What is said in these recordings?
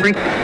every.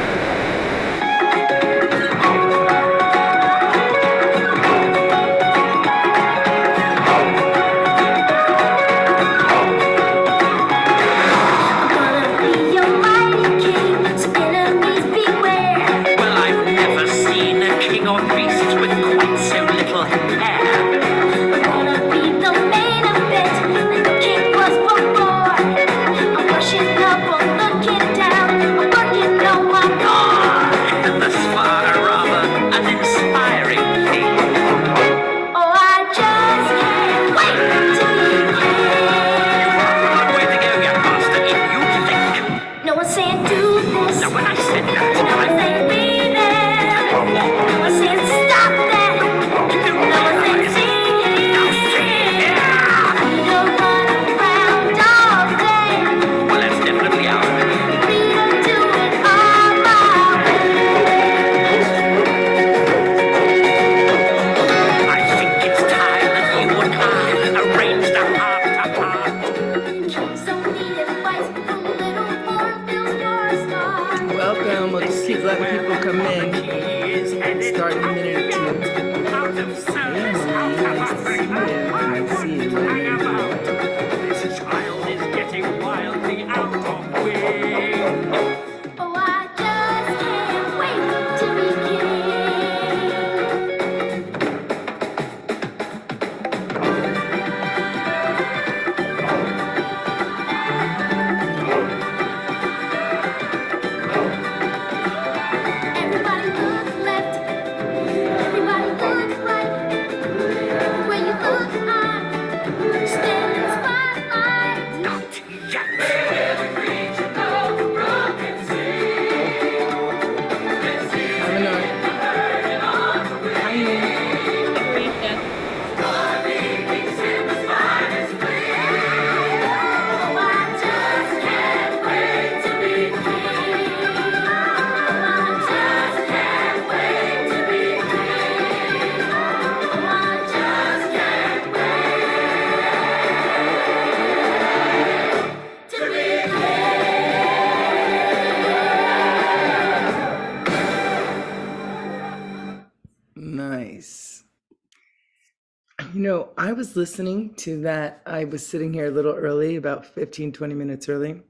Listening to that. I was sitting here a little early, about 15, 20 minutes early,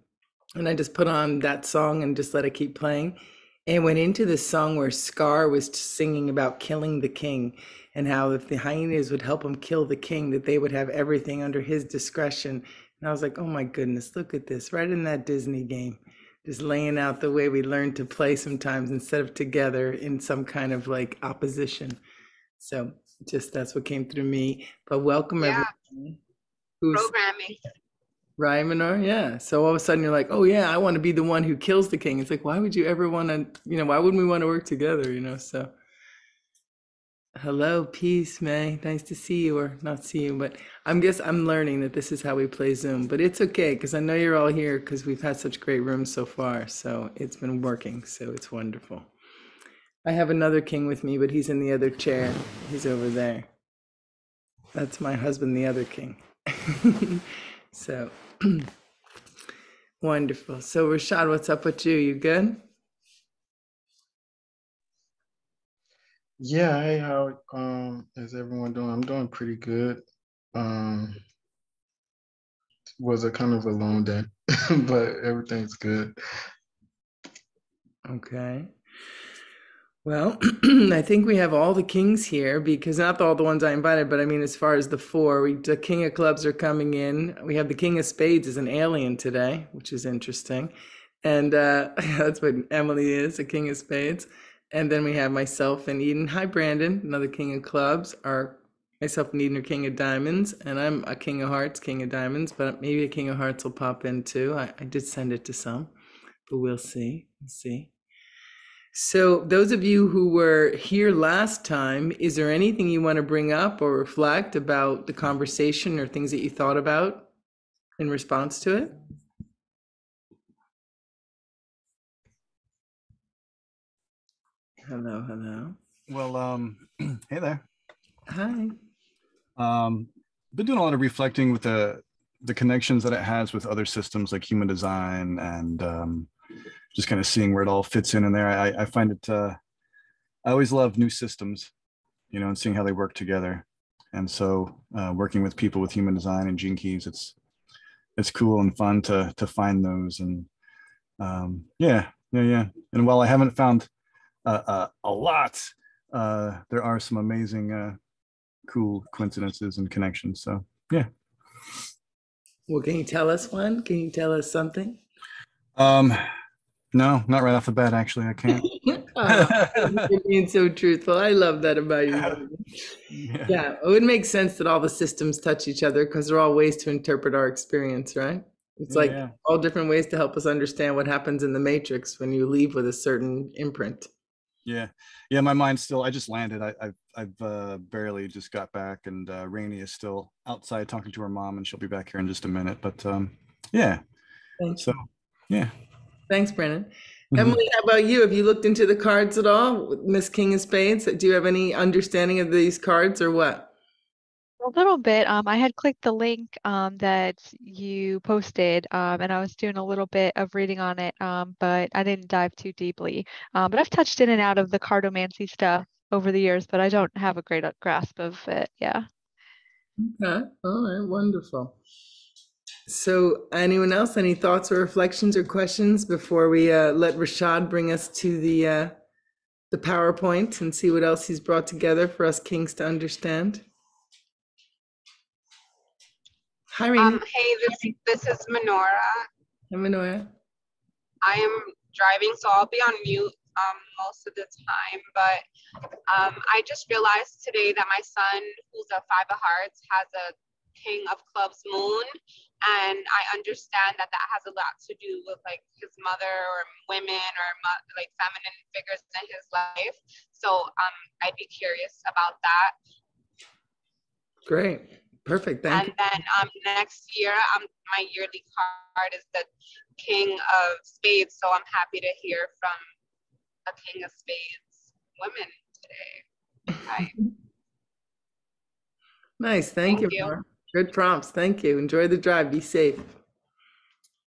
and I just put on that song and just let it keep playing. And went into this song where Scar was singing about killing the king and how if the hyenas would help him kill the king, that they would have everything under his discretion. And I was like, oh my goodness, look at this, right in that Disney game just laying out the way we learn to play sometimes instead of together in some kind of like opposition. So just that's what came through me. But welcome Yeah. everyone. Who's programming. Ryan Menor? Yeah. So all of a sudden you're like, oh yeah, I want to be the one who kills the king. It's like, why would you ever want to, you know, why wouldn't we want to work together? You know, so hello, peace, May. Nice to see you or not see you, but I'm guess I'm learning that this is how we play Zoom. But it's okay because I know you're all here because we've had such great rooms so far. So it's been working. So it's wonderful. I have another king with me, but he's in the other chair. He's over there. That's my husband, the other king. so wonderful. So Rashad, what's up with you? You good? Yeah, hey, how um is everyone doing? I'm doing pretty good. Um was a kind of a long day, but everything's good. Okay. Well, I think we have all the kings here because not all the ones I invited, but I mean, as far as the four, we, the king of clubs are coming in. We have the king of spades as an alien today, which is interesting. And uh, that's what Emily is, a king of spades. And then we have myself and Eden. Hi, Brandon, another king of clubs. Our myself and Eden are king of diamonds, and I'm a king of hearts, king of diamonds. But maybe a king of hearts will pop in too. I, I did send it to some, but we'll see. We'll see. So, those of you who were here last time, is there anything you want to bring up or reflect about the conversation or things that you thought about in response to it? Hello, hello. Well, um, hey there. Hi. Um, been doing a lot of reflecting with the the connections that it has with other systems like human design and um, just kind of seeing where it all fits in in there. I, I find it, uh, I always love new systems, you know, and seeing how they work together. And so uh, working with people with human design and gene keys, it's, it's cool and fun to, to find those. And um, yeah, yeah, yeah. And while I haven't found uh, uh, a lot, uh, there are some amazing, uh, cool coincidences and connections. So yeah. Well, can you tell us one? Can you tell us something? Um, no, not right off the bat. Actually, I can't. Oh, you're being so truthful. I love that about you. yeah. Yeah, it would make sense that all the systems touch each other because they're all ways to interpret our experience, right? It's like Yeah. all different ways to help us understand what happens in the matrix when you leave with a certain imprint. Yeah, yeah. My mind's still. I just landed. I, I've I've uh, barely just got back, and uh, Rainey is still outside talking to her mom, and she'll be back here in just a minute. But um, yeah. Thanks. So yeah. Thanks, Brennan. Mhm. Emily, how about you? Have you looked into the cards at all, with Miss King of Spades? Do you have any understanding of these cards or what? A little bit. Um, I had clicked the link um, that you posted, um, and I was doing a little bit of reading on it, um, but I didn't dive too deeply. Um, but I've touched in and out of the cartomancy stuff over the years, but I don't have a great uh, grasp of it. Yeah. Okay, all right, wonderful. So, anyone else, any thoughts or reflections or questions before we uh, let Rashad bring us to the uh, the PowerPoint and see what else he's brought together for us kings to understand? Hi, Rainy. Um, hey, this this is Menora. Hi, Manoia. I am driving, so I'll be on mute um, most of the time. But um, I just realized today that my son, who's a five of hearts, has a king of clubs moon, and I understand that that has a lot to do with like his mother or women or mo- like feminine figures in his life. So um, I'd be curious about that. Great, perfect. Thank And you. then um, next year, um, my yearly card is the King of Spades. So I'm happy to hear from a King of Spades women today. Hi. Nice, thank you. Thank you. Mara. Good prompts. Thank you. Enjoy the drive. Be safe.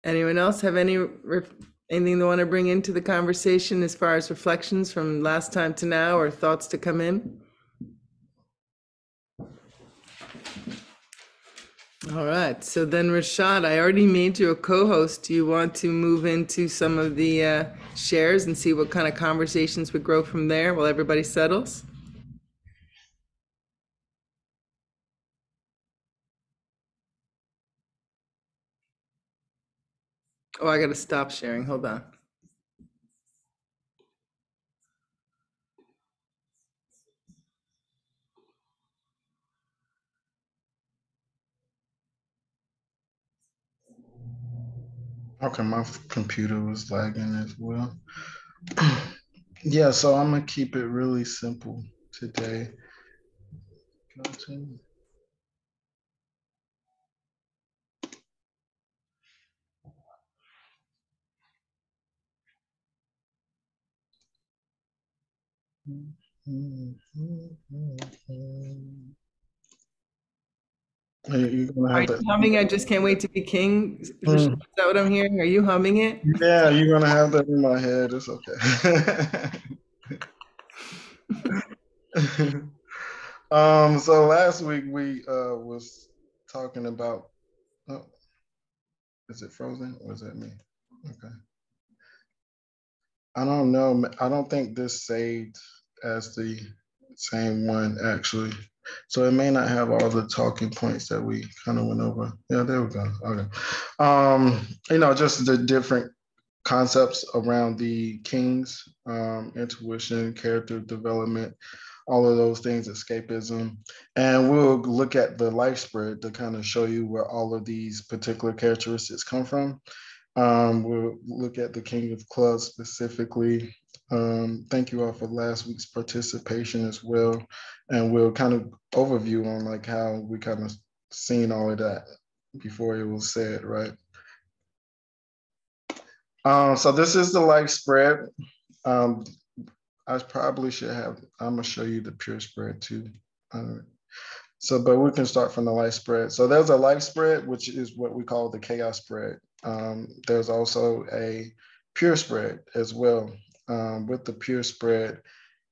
Anyone else have any anything they want to bring into the conversation as far as reflections from last time to now or thoughts to come in? All right. So then, Rashad, I already made you a co-host. Do you want to move into some of the uh, shares and see what kind of conversations would grow from there while everybody settles? Oh, I got to stop sharing. Hold on. Okay, my computer was lagging as well. yeah, so I'm gonna keep it really simple today. Go to- Hey, you gonna Are you humming? I just can't wait to be king. Is Mm. that what I'm hearing? Are you humming it? Yeah, you're gonna have that in my head. It's okay. um, so last week we uh was talking about oh, is it frozen or is that me? Okay. I don't know. I don't think this saved as the same one actually. So it may not have all the talking points that we kind of went over. Yeah, there we go. Okay. Um, you know, just the different concepts around the kings, um, intuition, character development, all of those things, escapism. And we'll look at the life spread to kind of show you where all of these particular characteristics come from. Um, we'll look at the King of Clubs specifically. Um, thank you all for last week's participation as well. And we'll kind of overview on like how we kind of seen all of that before it was said, right? Um, so this is the life spread. Um, I probably should have, I'm gonna show you the pure spread too. Uh, so, but we can start from the life spread. So there's a life spread, which is what we call the chaos spread. Um, there's also a pure spread as well. Um, with the pure spread,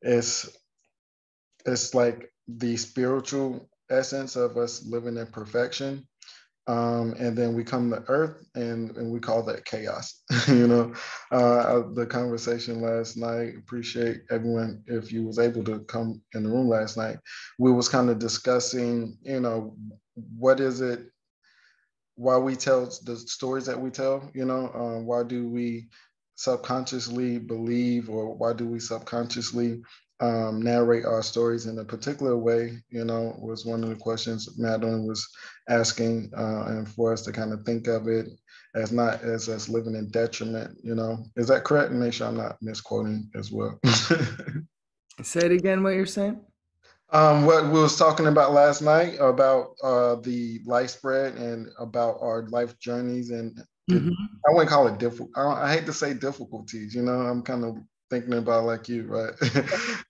it's it's like the spiritual essence of us living in perfection. Um, and then we come to earth and, and we call that chaos. you know, uh, the conversation last night, appreciate everyone if you was able to come in the room last night. We was kind of discussing, you know, what is it, why we tell the stories that we tell, you know, um, why do we subconsciously believe or why do we subconsciously um, narrate our stories in a particular way, you know, was one of the questions Madeline was asking, uh, and for us to kind of think of it as not as us living in detriment, you know. Is that correct? Make sure I'm not misquoting as well. Say it again, what you're saying? Um, what we was talking about last night about uh, the life spread and about our life journeys and Mhm. I wouldn't call it difficult. I, I hate to say difficulties, you know, I'm kind of thinking about like you, right?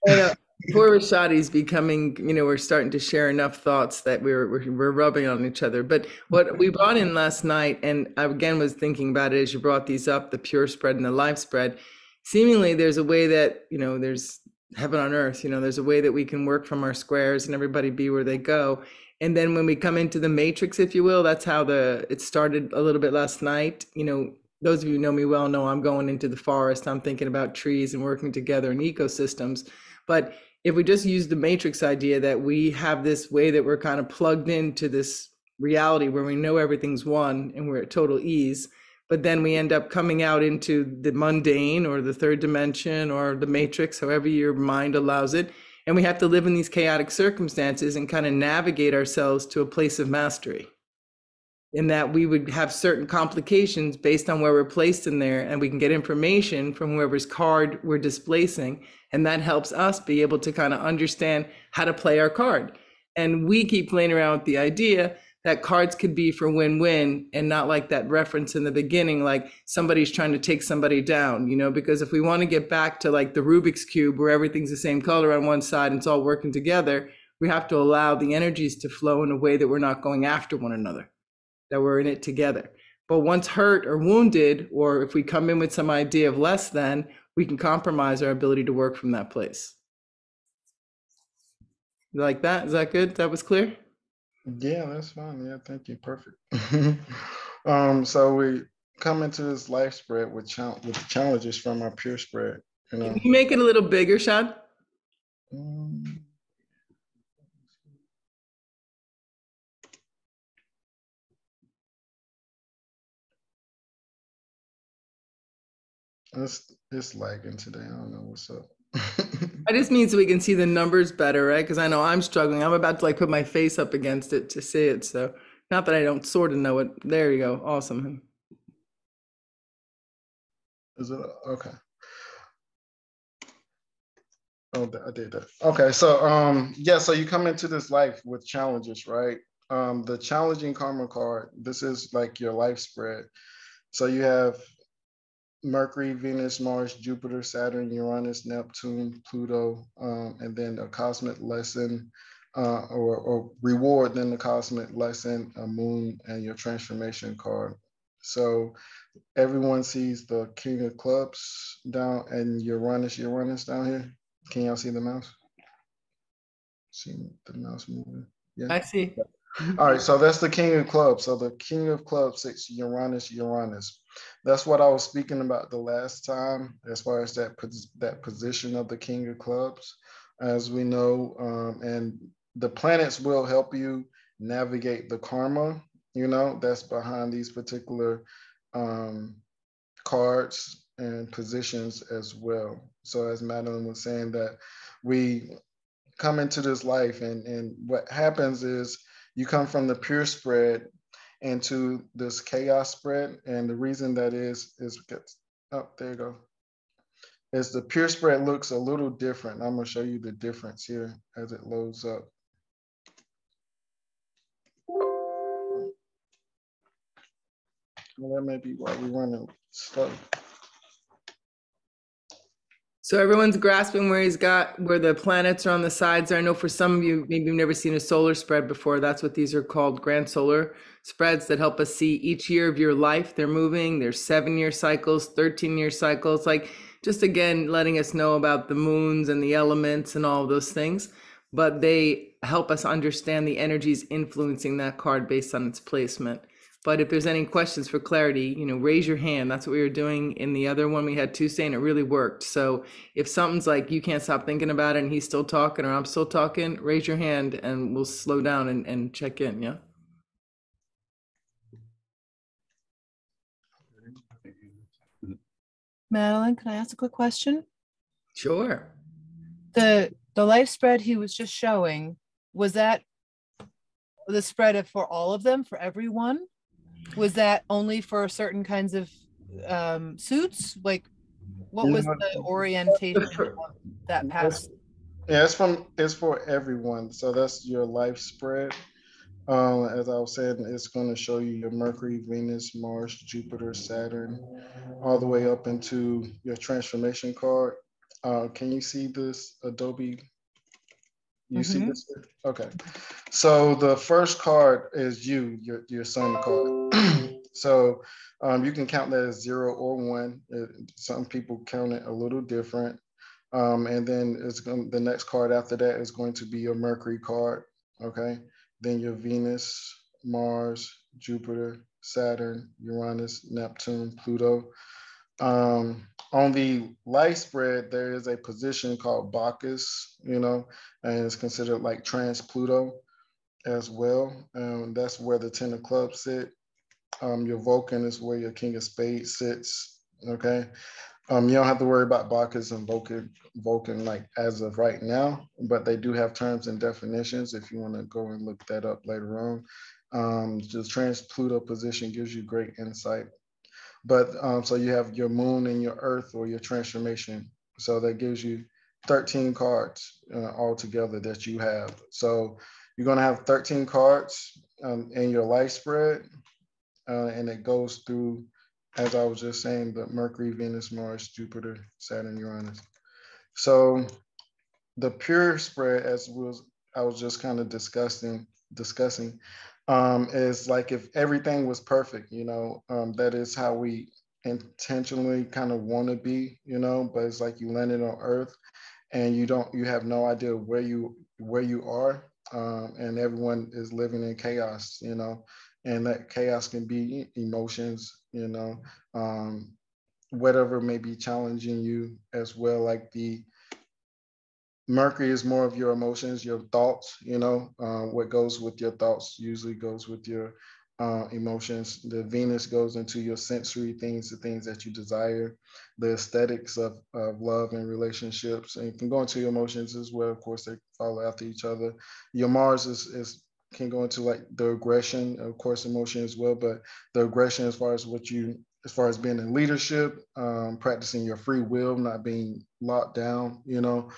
I know. Poor Rashadi's becoming, you know, we're starting to share enough thoughts that we're, we're we're rubbing on each other. But what we brought in last night, and I again was thinking about it as you brought these up, the pure spread and the life spread. Seemingly, there's a way that you know, there's heaven on earth. You know, there's a way that we can work from our squares and everybody be where they go. And then when we come into the matrix, if you will, that's how the it started a little bit last night. You know, those of you know me well know I'm going into the forest. I'm thinking about trees and working together in ecosystems. But if we just use the matrix idea that we have this way that we're kind of plugged into this reality where we know everything's one and we're at total ease, but then we end up coming out into the mundane or the third dimension or the matrix, however your mind allows it. And we have to live in these chaotic circumstances and kind of navigate ourselves to a place of mastery in that we would have certain complications based on where we're placed in there and we can get information from whoever's card we're displacing and that helps us be able to kind of understand how to play our card and we keep playing around with the idea that cards could be for win-win and not like that reference in the beginning like somebody's trying to take somebody down you know because if we want to get back to like the rubik's cube where everything's the same color on one side and it's all working together we have to allow the energies to flow in a way that we're not going after one another that we're in it together. But once hurt or wounded, or if we come in with some idea of less than, we can compromise our ability to work from that place. Like that? Is that good? That was clear? Yeah, that's fine. Yeah, thank you. Perfect. um, so we come into this life spread with chal- with challenges from our pure spread. You know, Can you make it a little bigger, Shad? Mm. It's it's lagging today. I don't know what's up. I just mean so we can see the numbers better, right? Because I know I'm struggling. I'm about to like put my face up against it to see it. So not that I don't sort of know it. There you go. Awesome. Is it okay? Oh, I did that. Okay, so um, yeah, so you come into this life with challenges, right? Um, the challenging karma card. This is like your life spread. So you have Mercury, Venus, Mars, Jupiter, Saturn, Uranus, Neptune, Pluto, um, and then a cosmic lesson uh, or, or reward, then the cosmic lesson, a moon, and your transformation card. So everyone sees the King of Clubs down and Uranus, Uranus down here. Can y'all see the mouse? See the mouse moving? Yeah. I see. All right, so that's the King of Clubs. So the King of Clubs it's Uranus, Uranus. That's what I was speaking about the last time, as far as that that position of the King of Clubs, as we know, um, and the planets will help you navigate the karma. You know, that's behind these particular um, cards and positions as well. So as Madeline was saying, that we come into this life, and and what happens is you come from the pure spread into this chaos spread. And the reason that is, is because, oh, there you go. Is the pure spread looks a little different. I'm gonna show you the difference here as it loads up. Well, that may be why we're running slow. So everyone's grasping where he's got where the planets are on the sides. I know for some of you, maybe you've never seen a solar spread before. That's what these are called grand solar spreads that help us see each year of your life. They're moving. There's seven year cycles, 13 year cycles, like just again letting us know about the moons and the elements and all those things. But they help us understand the energies influencing that card based on its placement. But if there's any questions for clarity, you know, raise your hand. That's what we were doing in the other one we had Tuesday, and it really worked. So if something's like you can't stop thinking about it and he's still talking or I'm still talking, raise your hand and we'll slow down and, and check in. Yeah. Madeline, can I ask a quick question? Sure. The the life spread he was just showing, was that the spread of- for all of them, for everyone? Was that only for certain kinds of um suits? Like what was the orientation that past? Yeah, it's from it's for everyone. So that's your life spread. Um, as I was saying, it's going to show you your Mercury, Venus, Mars, Jupiter, Saturn, all the way up into your transformation card. Uh, can you see this Adobe? You see Mhm. this? Okay. So the first card is you, your your sun card. so um, you can count that as zero or one. Uh, some people count it a little different. Um, and then it's going the next card after that is going to be your Mercury card. Okay. Then your Venus, Mars, Jupiter, Saturn, Uranus, Neptune, Pluto. Um, on the life spread, there is a position called Bacchus, you know, and it's considered like trans Pluto as well. Um, that's where the Ten of Clubs sit. Um, your Vulcan is where your King of Spades sits. Okay. Um, you don't have to worry about Bacchus and Vulcan, Vulcan like as of right now, but they do have terms and definitions if you want to go and look that up later on. Um, the trans Pluto position gives you great insight. But um, so you have your moon and your earth or your transformation. So that gives you 13 cards uh, altogether that you have. So you're going to have 13 cards um, in your life spread, uh, and it goes through as I was just saying, the Mercury, Venus, Mars, Jupiter, Saturn, Uranus. So the pure spread, as was I was just kind of discussing, discussing, um, is like if everything was perfect, you know, um, that is how we intentionally kind of want to be, you know, but it's like you landed on Earth and you don't, you have no idea where you where you are, um, and everyone is living in chaos, you know, and that chaos can be emotions, you know, um, whatever may be challenging you as well. Like the Mercury is more of your emotions, your thoughts, you know, uh, what goes with your thoughts usually goes with your uh, emotions. The Venus goes into your sensory things, the things that you desire, the aesthetics of, of love and relationships. And you can go into your emotions as well. Of course, they follow after each other. Your Mars is, is can go into like the aggression, of course, emotion as well, but the aggression as far as what you, as far as being in leadership, um, practicing your free will, not being locked down, you know,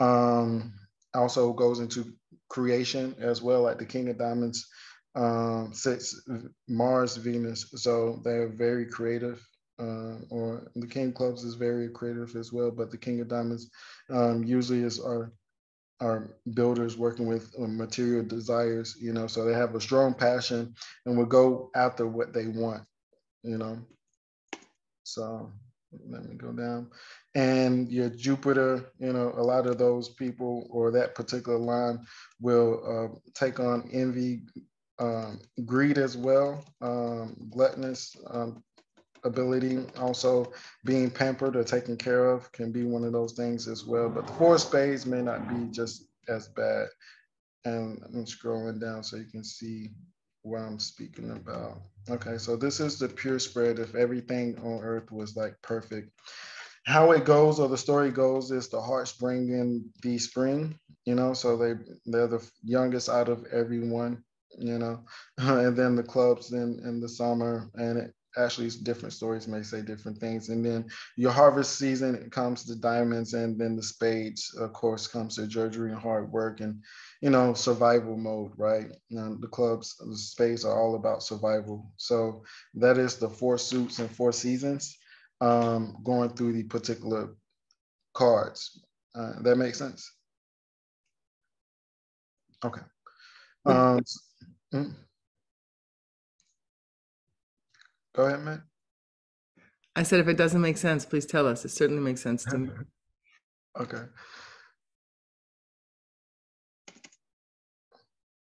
um, also goes into creation as well, like the King of Diamonds um, sits Mars, Venus, so they're very creative. Uh, or the King Clubs is very creative as well, but the King of Diamonds um, usually is our are builders working with uh, material desires, you know, so they have a strong passion and will go after what they want, you know. So let me go down. And your Jupiter, you know, a lot of those people or that particular line will uh, take on envy, um, greed as well, um, gluttonous um, ability, also being pampered or taken care of can be one of those things as well. But the four spades may not be just as bad. And I'm scrolling down so you can see what I'm speaking about. Okay, so this is the pure spread. If everything on earth was like perfect, how it goes or the story goes is the hearts bring in the spring, you know, so they they're the youngest out of everyone, you know, and then the clubs in in the summer and it actually different stories may say different things and then your harvest season it comes to diamonds and then the spades of course comes to drudgery and hard work and you know survival mode right and the clubs the spades are all about survival so that is the four suits and four seasons um, going through the particular cards. Uh, that makes sense. Okay. Um, mm. Go ahead, Matt. I said, if it doesn't make sense, please tell us. It certainly makes sense to me. Okay.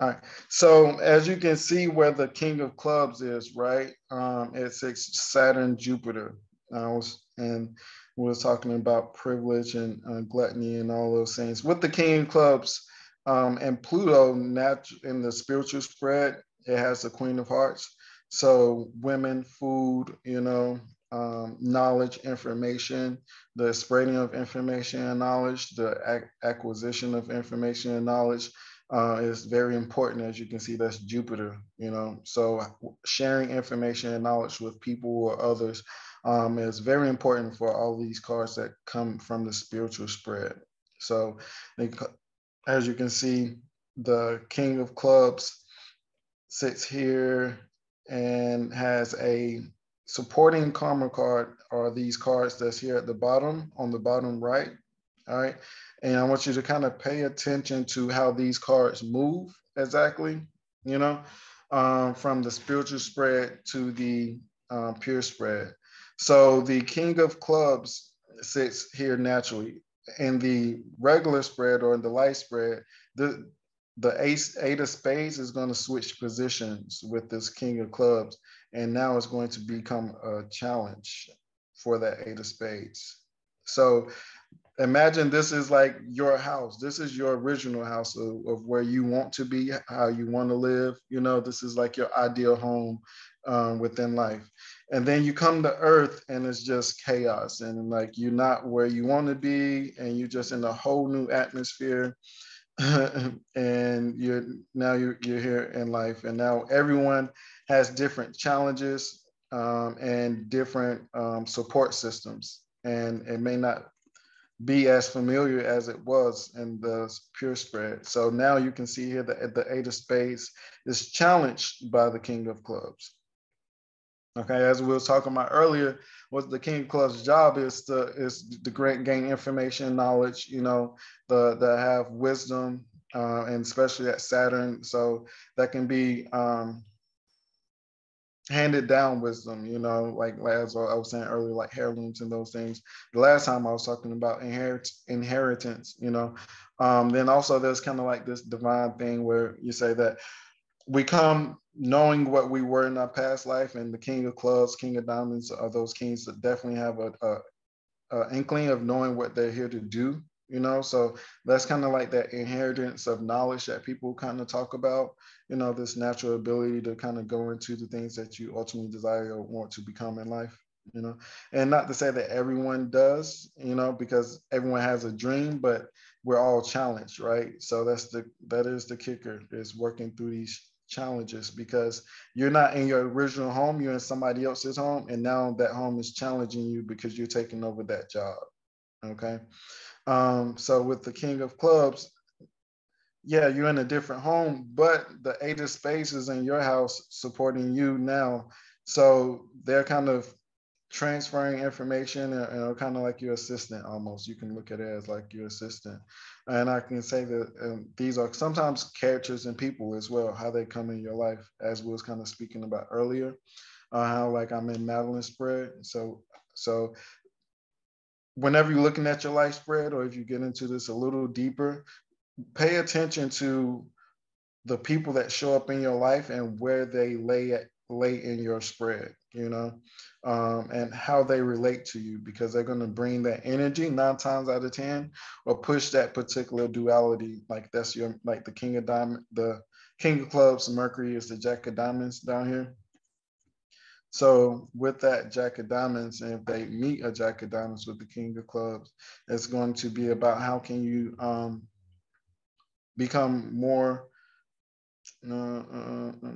All right. So as you can see where the king of clubs is, right? Um, it's it's Saturn, Jupiter. I was and we was talking about privilege and uh, gluttony and all those things. With the king of clubs um, and Pluto nat- in the spiritual spread, it has the queen of hearts. So women, food, you know, um, knowledge, information, the spreading of information and knowledge, the ac- acquisition of information and knowledge uh, is very important. As you can see, that's Jupiter, you know. So sharing information and knowledge with people or others um, is very important for all these cards that come from the spiritual spread. So they, as you can see, the King of Clubs sits here and has a supporting karma card are these cards that's here at the bottom on the bottom right. All right. And I want you to kind of pay attention to how these cards move exactly, you know, um, from the spiritual spread to the um, pure spread. So the King of Clubs sits here naturally. In the regular spread or in the light spread, the the ace eight of spades is going to switch positions with this king of clubs and now it's going to become a challenge for that eight of spades. So imagine this is like your house. This is your original house of, of where you want to be how you want to live you know? This is like your ideal home um, within life. And then you come to earth and it's just chaos and like you're not where you want to be and you're just in a whole new atmosphere and you're now you're, you're here in life and now everyone has different challenges um, and different um, support systems. And it may not be as familiar as it was in the pure spread. So now you can see here that the eight of spades is challenged by the king of clubs Okay, as we were talking about earlier, what the King Club's job is to is to great gain information, knowledge, you know, the the have wisdom, uh, and especially at Saturn, so that can be um, handed down wisdom, you know, like as I was saying earlier, like heirlooms and those things. The last time I was talking about inherit inheritance, you know. Um, then also there's kind of like this divine thing where you say that we come knowing what we were in our past life and the king of clubs king of diamonds are those kings that definitely have a, a, a inkling of knowing what they're here to do you know? So that's kind of like that inheritance of knowledge that people kind of talk about you know this natural ability to kind of go into the things that you ultimately desire or want to become in life you know? And not to say that everyone does you know because everyone has a dream but we're all challenged right? So that's the that is the kicker is working through these challenges because you're not in your original home, you're in somebody else's home, and now that home is challenging you because you're taking over that job. Okay. Um, so with the King of Clubs, yeah, you're in a different home, but the eight of spades is in your house supporting you now. So they're kind of transferring information and, and kind of like your assistant almost. You can look at it as like your assistant. And i can say that um, these are sometimes characters and people as well how they come in your life as we was kind of speaking about earlier uh, how like i'm in madeline spread. So so whenever you're looking at your life spread or if you get into this a little deeper pay attention to the people that show up in your life and where they lay at lay in your spread you know um, and how they relate to you because they're going to bring that energy nine times out of ten or push that particular duality like that's your like the king of diamond the king of clubs mercury is the jack of diamonds down here. So with that jack of diamonds and if they meet a jack of diamonds with the king of clubs it's going to be about how can you um, become more uh, uh, uh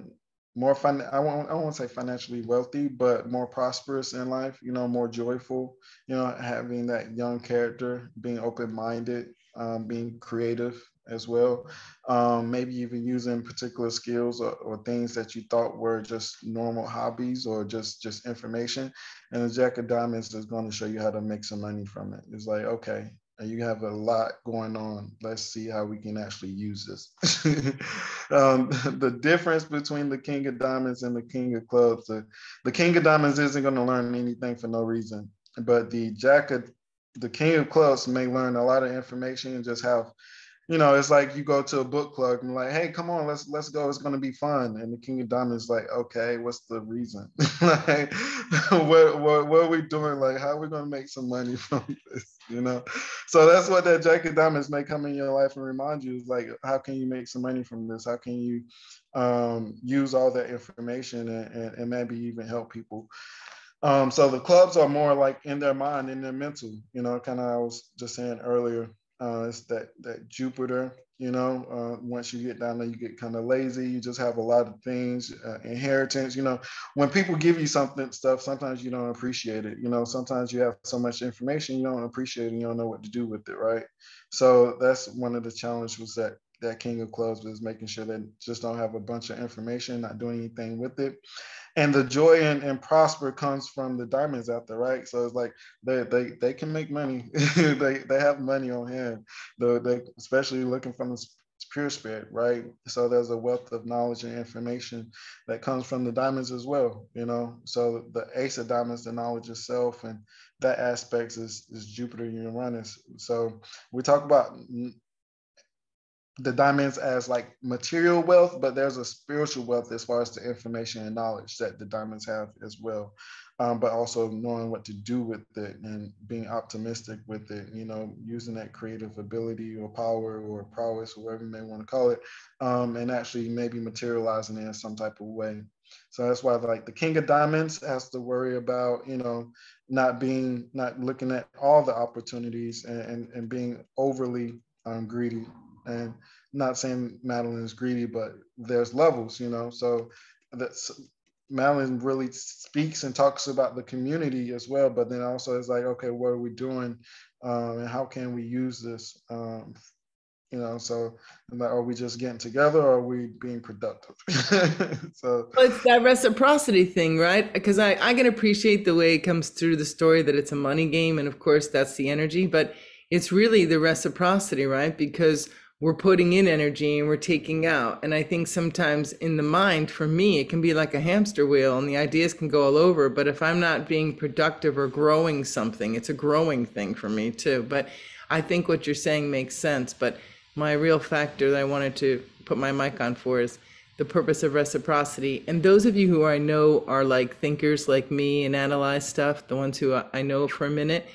more fun I won't, I won't say financially wealthy, but more prosperous in life, you know, more joyful, you know, having that young character, being open-minded, um, being creative, as well. Um, maybe even using particular skills or, or things that you thought were just normal hobbies or just just information. And the Jack of Diamonds is going to show you how to make some money from it. It's like, okay, you have a lot going on. Let's see how we can actually use this. um, the difference between the King of Diamonds and the King of Clubs, the, the King of Diamonds isn't going to learn anything for no reason, but the Jack of the King of Clubs may learn a lot of information and just have you know, it's like you go to a book club and like, hey, come on, let's let's go. It's gonna be fun. And the King of Diamonds like, okay, what's the reason? like, what, what what are we doing? Like, how are we gonna make some money from this? You know, so that's what that Jack Diamonds may come in your life and remind you is like, how can you make some money from this? How can you um, use all that information and, and, and maybe even help people? Um, so the clubs are more like in their mind, in their mental. You know, kind of I was just saying earlier uh, it's that that Jupiter, you know. Uh, once you get down there, you get kind of lazy. You just have a lot of things, uh, inheritance. You know, when people give you something, stuff, sometimes you don't appreciate it. You know, sometimes you have so much information you don't appreciate it, you don't know what to do with it, right? So that's one of the challenges was that that King of Clubs was making sure that just don't have a bunch of information, not doing anything with it and the joy and, and prosper comes from the diamonds out there, right? So it's like they they, they can make money. they they have money on hand. They, they especially looking from the pure spirit, right? So there's a wealth of knowledge and information that comes from the diamonds as well, you know. So the ace of diamonds, the knowledge itself, and that aspect is is Jupiter Uranus. So we talk about the diamonds as like material wealth, but there's a spiritual wealth as far as the information and knowledge that the diamonds have as well. Um, but also knowing what to do with it and being optimistic with it, you know, using that creative ability or power or prowess, whatever you may want to call it, um, and actually maybe materializing it in some type of way. So that's why like the king of diamonds has to worry about, you know, not being, not looking at all the opportunities and, and, and being overly um, greedy and not saying Madeline is greedy, but there's levels, you know. So that's Madeline really speaks and talks about the community as well, but then also it's like, okay, what are we doing, um, and how can we use this? Um, you know, so like, are we just getting together, or are we being productive? so well, it's that reciprocity thing, right? Because I I can appreciate the way it comes through the story that it's a money game, and of course that's the energy, but it's really the reciprocity, right? Because we're putting in energy and we're taking out. And I think sometimes in the mind, for me, it can be like a hamster wheel and the ideas can go all over. But if I'm not being productive or growing something, it's a growing thing for me too. But I think what you're saying makes sense. But my real factor that I wanted to put my mic on for is the purpose of reciprocity. And those of you who I know are like thinkers like me and analyze stuff, the ones who I know for a minute,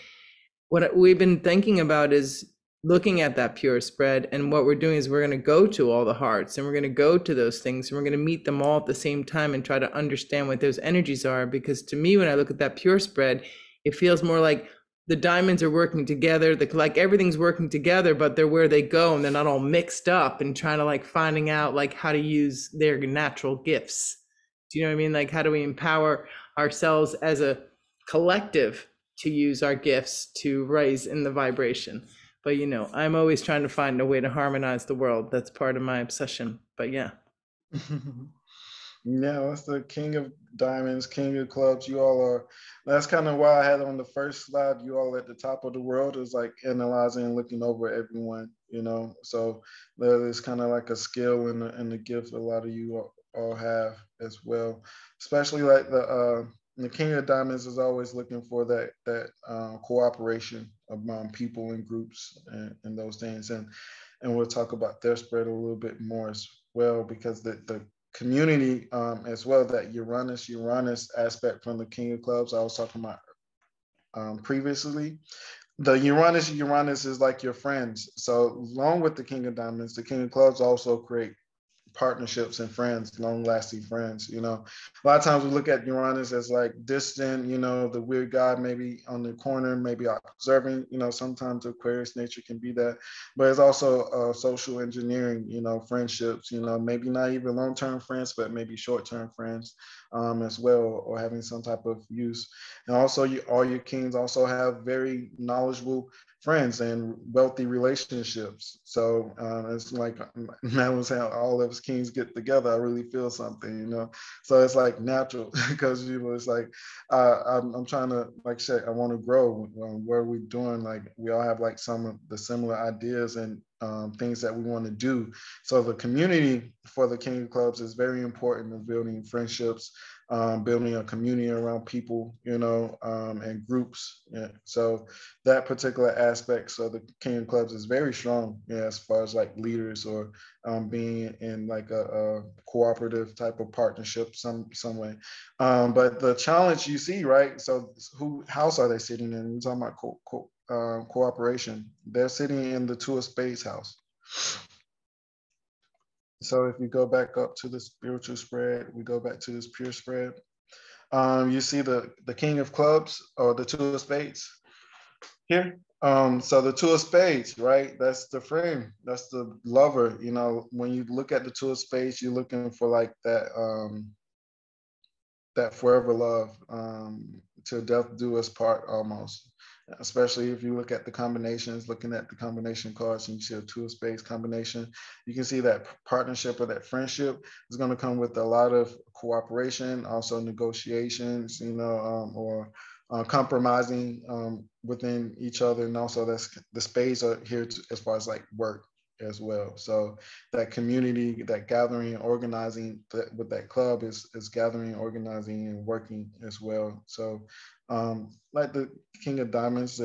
what we've been thinking about is looking at that pure spread and what we're doing is we're going to go to all the hearts and we're going to go to those things and we're going to meet them all at the same time and try to understand what those energies are because to me when i look at that pure spread it feels more like the diamonds are working together the like everything's working together but they're where they go and they're not all mixed up and trying to like finding out like how to use their natural gifts. Do you know what i mean? Like how do we empower ourselves as a collective to use our gifts to raise in the vibration but you know, I'm always trying to find a way to harmonize the world. That's part of my obsession. But yeah. yeah, that's the king of diamonds, king of clubs. You all are. That's kind of why I had on the first slide. You all at the top of the world is like analyzing and looking over everyone. You know, so there is kind of like a skill and the, and the gift a lot of you all have as well. Especially like the uh, the king of diamonds is always looking for that that uh, cooperation among people and groups and, and those things. And and we'll talk about their spread a little bit more as well because the the community um, as well that uranus uranus aspect from the king of clubs i was talking about um, previously. The uranus uranus is like your friends. So along with the king of diamonds the king of clubs also create partnerships and friends, long lasting friends. You know, a lot of times we look at Uranus as like distant, you know, the weird guy maybe on the corner, maybe observing. You know, sometimes Aquarius nature can be that, but it's also uh, social engineering, you know, friendships, you know, maybe not even long term friends, but maybe short term friends. um, as well, or having some type of use. And also, you, all your kings also have very knowledgeable friends and wealthy relationships. So uh, it's like man was saying, all of us kings get together. I really feel something, you know. So it's like natural because you know it's like uh, I'm, I'm trying to like say I want to grow. Um, what are we doing? Like we all have like some of the similar ideas and um, things that we want to do. So the community for the King Clubs is very important in building friendships, um, building a community around people, you know, um, and groups. Yeah. So that particular aspect of the King of Clubs is very strong, yeah, as far as like leaders or um, being in like a, a, cooperative type of partnership some some way. Um, but the challenge you see, right? So who house are they sitting in? We're talking about co- co- uh, cooperation. They're sitting in the two of spades house. So if you go back up to the spiritual spread, we go back to this pure spread. Um, you see the, the king of clubs or the two of spades here. Um, so the two of spades, right? That's the frame. that's the lover. You know, when you look at the two of spades, you're looking for like that um that forever love, um, till death do us part almost especially if you look at the combinations, looking at the combination cards and you see a two of spades combination, you can see that partnership or that friendship is going to come with a lot of cooperation, also negotiations, you know, um, or uh, compromising um, within each other. And also that's the spades are here to, as far as like work as well. So that community, that gathering, organizing that, with that club is is gathering, organizing, and working as well. So um, like the King of Diamonds,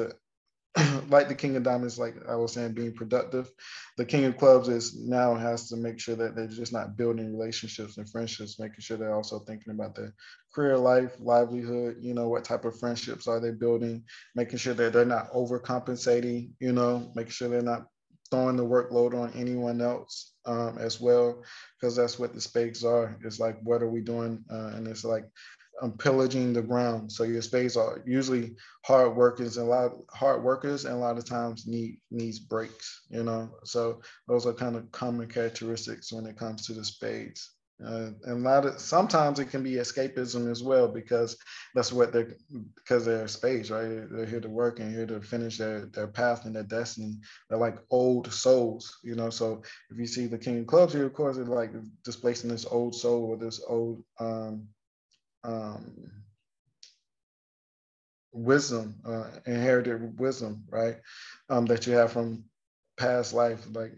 like the King of Diamonds, like I was saying, being productive. The King of Clubs is now has to make sure that they're just not building relationships and friendships, making sure they're also thinking about their career life, livelihood, you know, what type of friendships are they building, making sure that they're not overcompensating, you know, making sure they're not throwing the workload on anyone else um, as well, because that's what the spades are. It's like, what are we doing? Uh, and it's like um, pillaging the ground. So your spades are usually hard workers and a lot of hard workers and a lot of times need needs breaks, you know. So those are kind of common characteristics when it comes to the spades. Uh, and a lot of sometimes it can be escapism as well because that's what they're because they're space right? They're here to work and here to finish their their path and their destiny. They're like old souls, you know. So if you see the king of clubs here, of course, it's like displacing this old soul or this old um, um, wisdom, uh, inherited wisdom, right? Um, that you have from past life. Like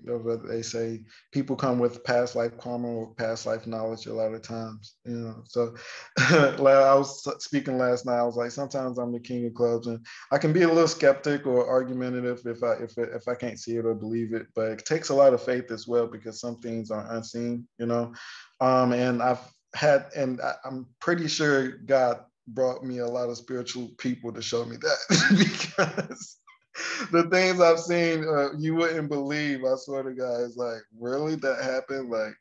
they say, people come with past life karma or past life knowledge a lot of times, you know. So, like I was speaking last night, I was like, sometimes I'm the king of clubs, and I can be a little skeptic or argumentative if I if if I can't see it or believe it. But it takes a lot of faith as well because some things are unseen, you know. Um, and I've had, and I, I'm pretty sure God brought me a lot of spiritual people to show me that because the things I've seen, uh, you wouldn't believe. I swear to God, it's like, really, that happened? Like,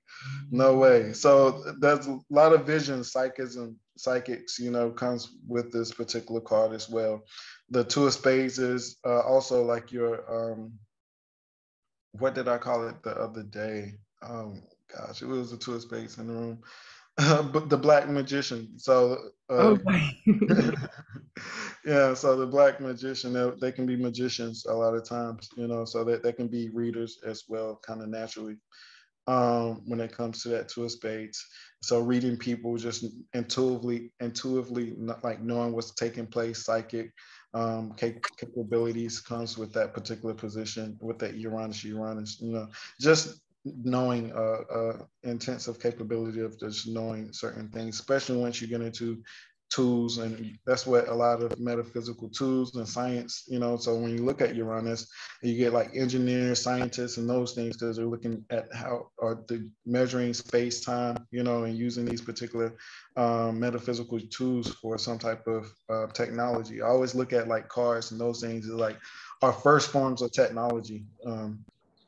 no way. So there's a lot of vision, psychism, psychics, you know, comes with this particular card as well. The two of spades is uh, also like your, um, what did I call it the other day? Um, gosh, it was the two of spades in the room. Uh, but the black magician. So uh, Okay. yeah, so the black magician, they, they can be magicians a lot of times, you know, so that they can be readers as well, kind of naturally. Um, when it comes to that two of spades, so reading people just intuitively, intuitively, like knowing what's taking place, psychic um, capabilities comes with that particular position, with that Uranus, Uranus, you know, just knowing uh, uh, intensive capability of just knowing certain things, especially once you get into tools and that's what a lot of metaphysical tools and science you know so when you look at uranus you get like engineers scientists and those things because they're looking at how are the measuring space time you know and using these particular um, metaphysical tools for some type of uh, technology i always look at like cards and those things as like our first forms of technology um,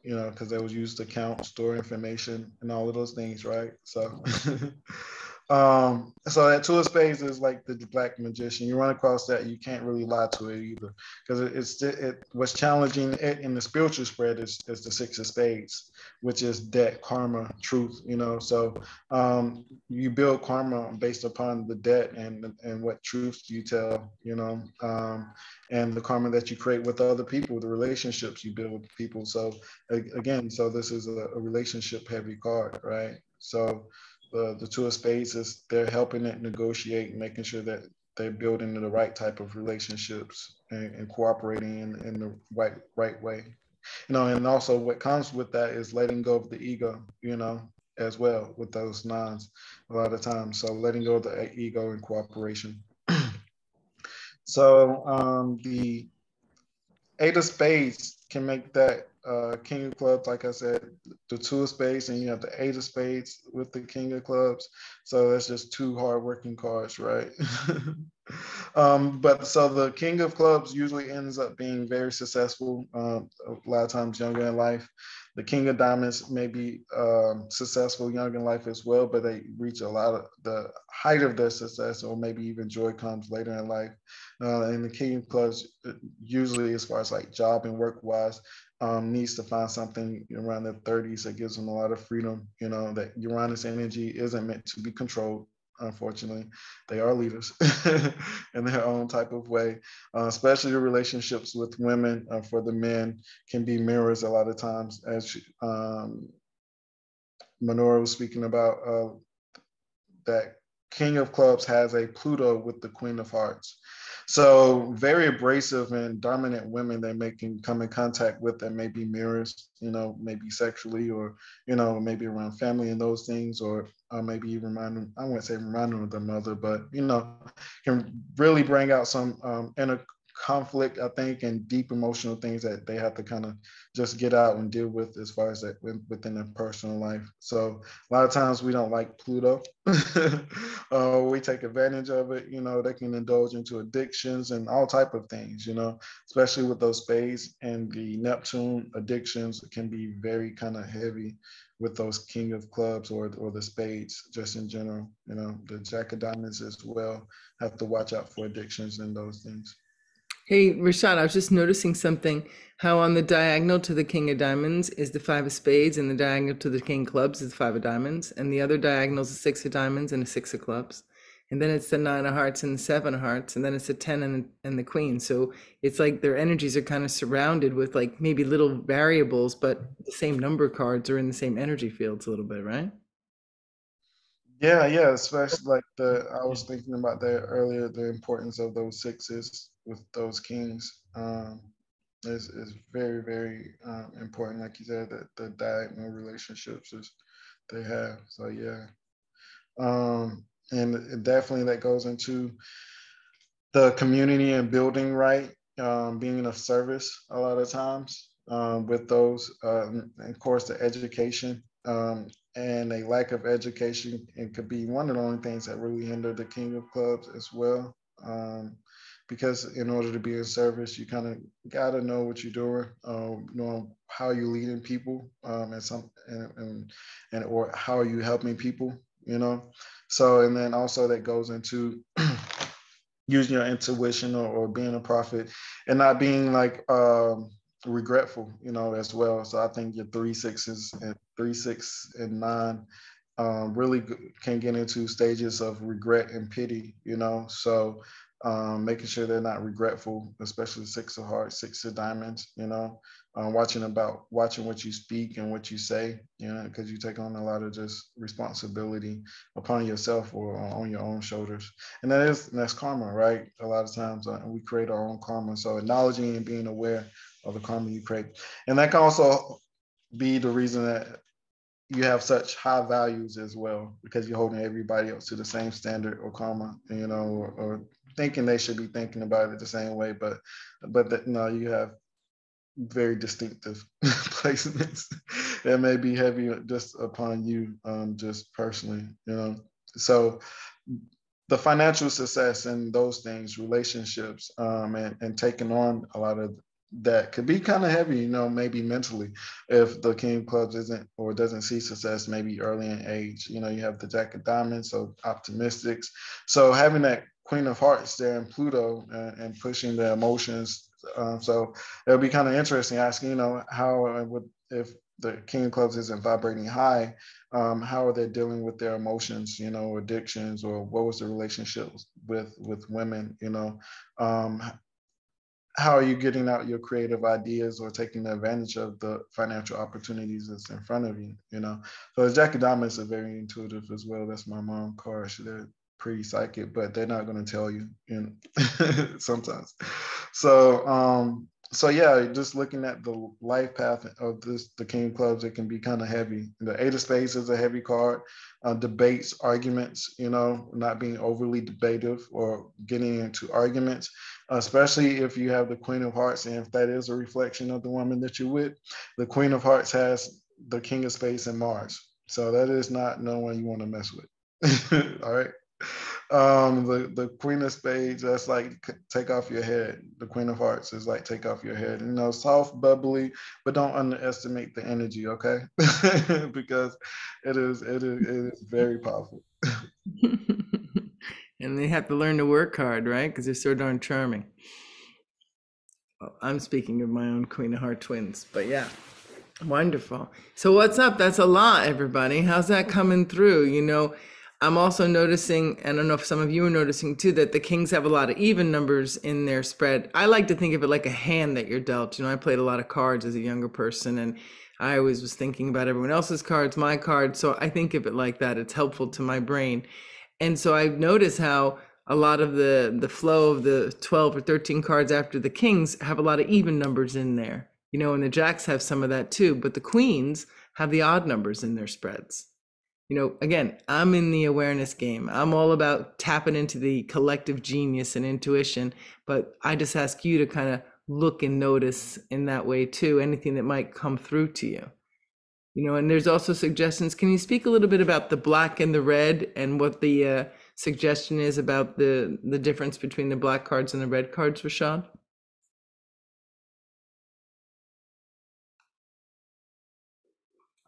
you know, because they was used to count, store information, and all of those things, right? So, Um, so that two of spades is like the black magician. You run across that, you can't really lie to it either, because it, it's it. What's challenging it in the spiritual spread is is the six of spades, which is debt, karma, truth. You know, so um, you build karma based upon the debt and and what truths you tell. You know, um, and the karma that you create with other people, the relationships you build with people. So again, so this is a, a relationship heavy card, right? So the, the two of spades is they're helping it negotiate, making sure that they're building the right type of relationships and, and cooperating in, in the right right way. You know, and also what comes with that is letting go of the ego, you know, as well with those nines a lot of times. So letting go of the ego and cooperation. so um, the eight of spades can make that uh, king of clubs, like I said, the two of spades, and you have the eight of spades with the king of clubs. So that's just two hardworking cards, right? um, but so the king of clubs usually ends up being very successful. Um, a lot of times younger in life. The king of diamonds may be um, successful young in life as well, but they reach a lot of the height of their success, or maybe even joy comes later in life. Uh, and the king of clubs, uh, usually as far as like job and work wise, um, needs to find something around their 30s that gives them a lot of freedom. You know, that Uranus energy isn't meant to be controlled. Unfortunately, they are leaders in their own type of way, uh, especially the relationships with women uh, for the men can be mirrors a lot of times. As um, Menora was speaking about, uh, that King of Clubs has a Pluto with the Queen of Hearts. So very abrasive and dominant women that may can come in contact with that may be mirrors, you know, maybe sexually or, you know, maybe around family and those things, or uh, maybe even remind them, I wouldn't say remind them of their mother, but, you know, can really bring out some um, inner conflict, I think, and deep emotional things that they have to kind of just get out and deal with as far as that within their personal life. So a lot of times we don't like Pluto. uh, we take advantage of it. You know, they can indulge into addictions and all type of things. You know, especially with those spades and the Neptune addictions can be very kind of heavy with those king of clubs or or the spades just in general. You know, the jack of diamonds as well have to watch out for addictions and those things. Hey, Rashad, I was just noticing something. How on the diagonal to the king of diamonds is the five of spades, and the diagonal to the king of clubs is the five of diamonds, and the other diagonal is a six of diamonds and a six of clubs. And then it's the nine of hearts and the seven of hearts, and then it's the ten and, and the queen. So it's like their energies are kind of surrounded with like maybe little variables, but the same number cards are in the same energy fields a little bit, right? Yeah, yeah, especially like the I was thinking about that earlier, the importance of those sixes with those kings um, is is very very um, important. Like you said, that the diagonal relationships is they have. So yeah, um, and it definitely that goes into the community and building right, um, being of service a lot of times um, with those, uh, and of course the education um, and a lack of education it could be one of the only things that really hinder the king of clubs as well um, because in order to be in service you kind of got to know what you're doing um, know how you're leading people um, and some and, and and or how are you helping people you know so and then also that goes into using your intuition or, or being a prophet and not being like um regretful, you know, as well. So I think your three sixes and three, six, and nine um, really can get into stages of regret and pity, you know. So um, making sure they're not regretful, especially six of hearts, six of diamonds, you know. Um, watching about watching what you speak and what you say, you know, because you take on a lot of just responsibility upon yourself or on your own shoulders, and that is that's karma, right? A lot of times uh, we create our own karma. So acknowledging and being aware of the karma you create. And that can also be the reason that you have such high values as well, because you're holding everybody else to the same standard or karma, you know, or, or thinking they should be thinking about it the same way. But but that no, you have very distinctive placements that may be heavy just upon you um, just personally, you know. So the financial success and those things, relationships, um, and, and taking on a lot of that could be kind of heavy, you know, maybe mentally, if the king clubs isn't or doesn't see success maybe early in age. You know, you have the jack of diamonds, so optimistics. So having that queen of hearts there and Pluto and, and pushing the emotions. Um, so it'll be kind of interesting asking, you know, how would if the king of clubs isn't vibrating high, um, how are they dealing with their emotions, you know, addictions, or what was the relationship with with women, you know, um, how are you getting out your creative ideas or taking advantage of the financial opportunities that's in front of you, you know? So Jackie of Diamonds are very intuitive as well. That's my mom card. She, pretty psychic, but they're not going to tell you, you know, sometimes. So, um, so yeah, just looking at the life path of this, the King of Clubs, it can be kind of heavy. The Eight of Spades is a heavy card. Uh, debates, arguments, you know, not being overly debative or getting into arguments, especially if you have the Queen of Hearts, and if that is a reflection of the woman that you're with. The Queen of Hearts has the King of Spades and Mars, so that is not no one you want to mess with. All right. Um, the the Queen of Spades, that's like take off your head. The Queen of Hearts is like take off your head. You know, soft, bubbly, but don't underestimate the energy, okay? because it is it is it is very powerful. and they have to learn to work hard, right? Because they're so darn charming. Well, I'm speaking of my own Queen of Heart twins, but yeah, wonderful. So what's up? That's a lot, everybody. How's that coming through? You know, I'm also noticing, and I don't know if some of you are noticing too, that the Kings have a lot of even numbers in their spread. I like to think of it like a hand that you're dealt. You know, I played a lot of cards as a younger person, and I always was thinking about everyone else's cards, my cards. So I think of it like that. It's helpful to my brain. And so I've noticed how a lot of the the flow of the 12 or 13 cards after the kings have a lot of even numbers in there. You know, and the jacks have some of that too, but the queens have the odd numbers in their spreads. You know, again, I'm in the awareness game. I'm all about tapping into the collective genius and intuition, but I just ask you to kind of look and notice in that way too, anything that might come through to you. You know and there's also suggestions. Can you speak a little bit about the black and the red and what the uh, suggestion is about the the difference between the black cards and the red cards rashad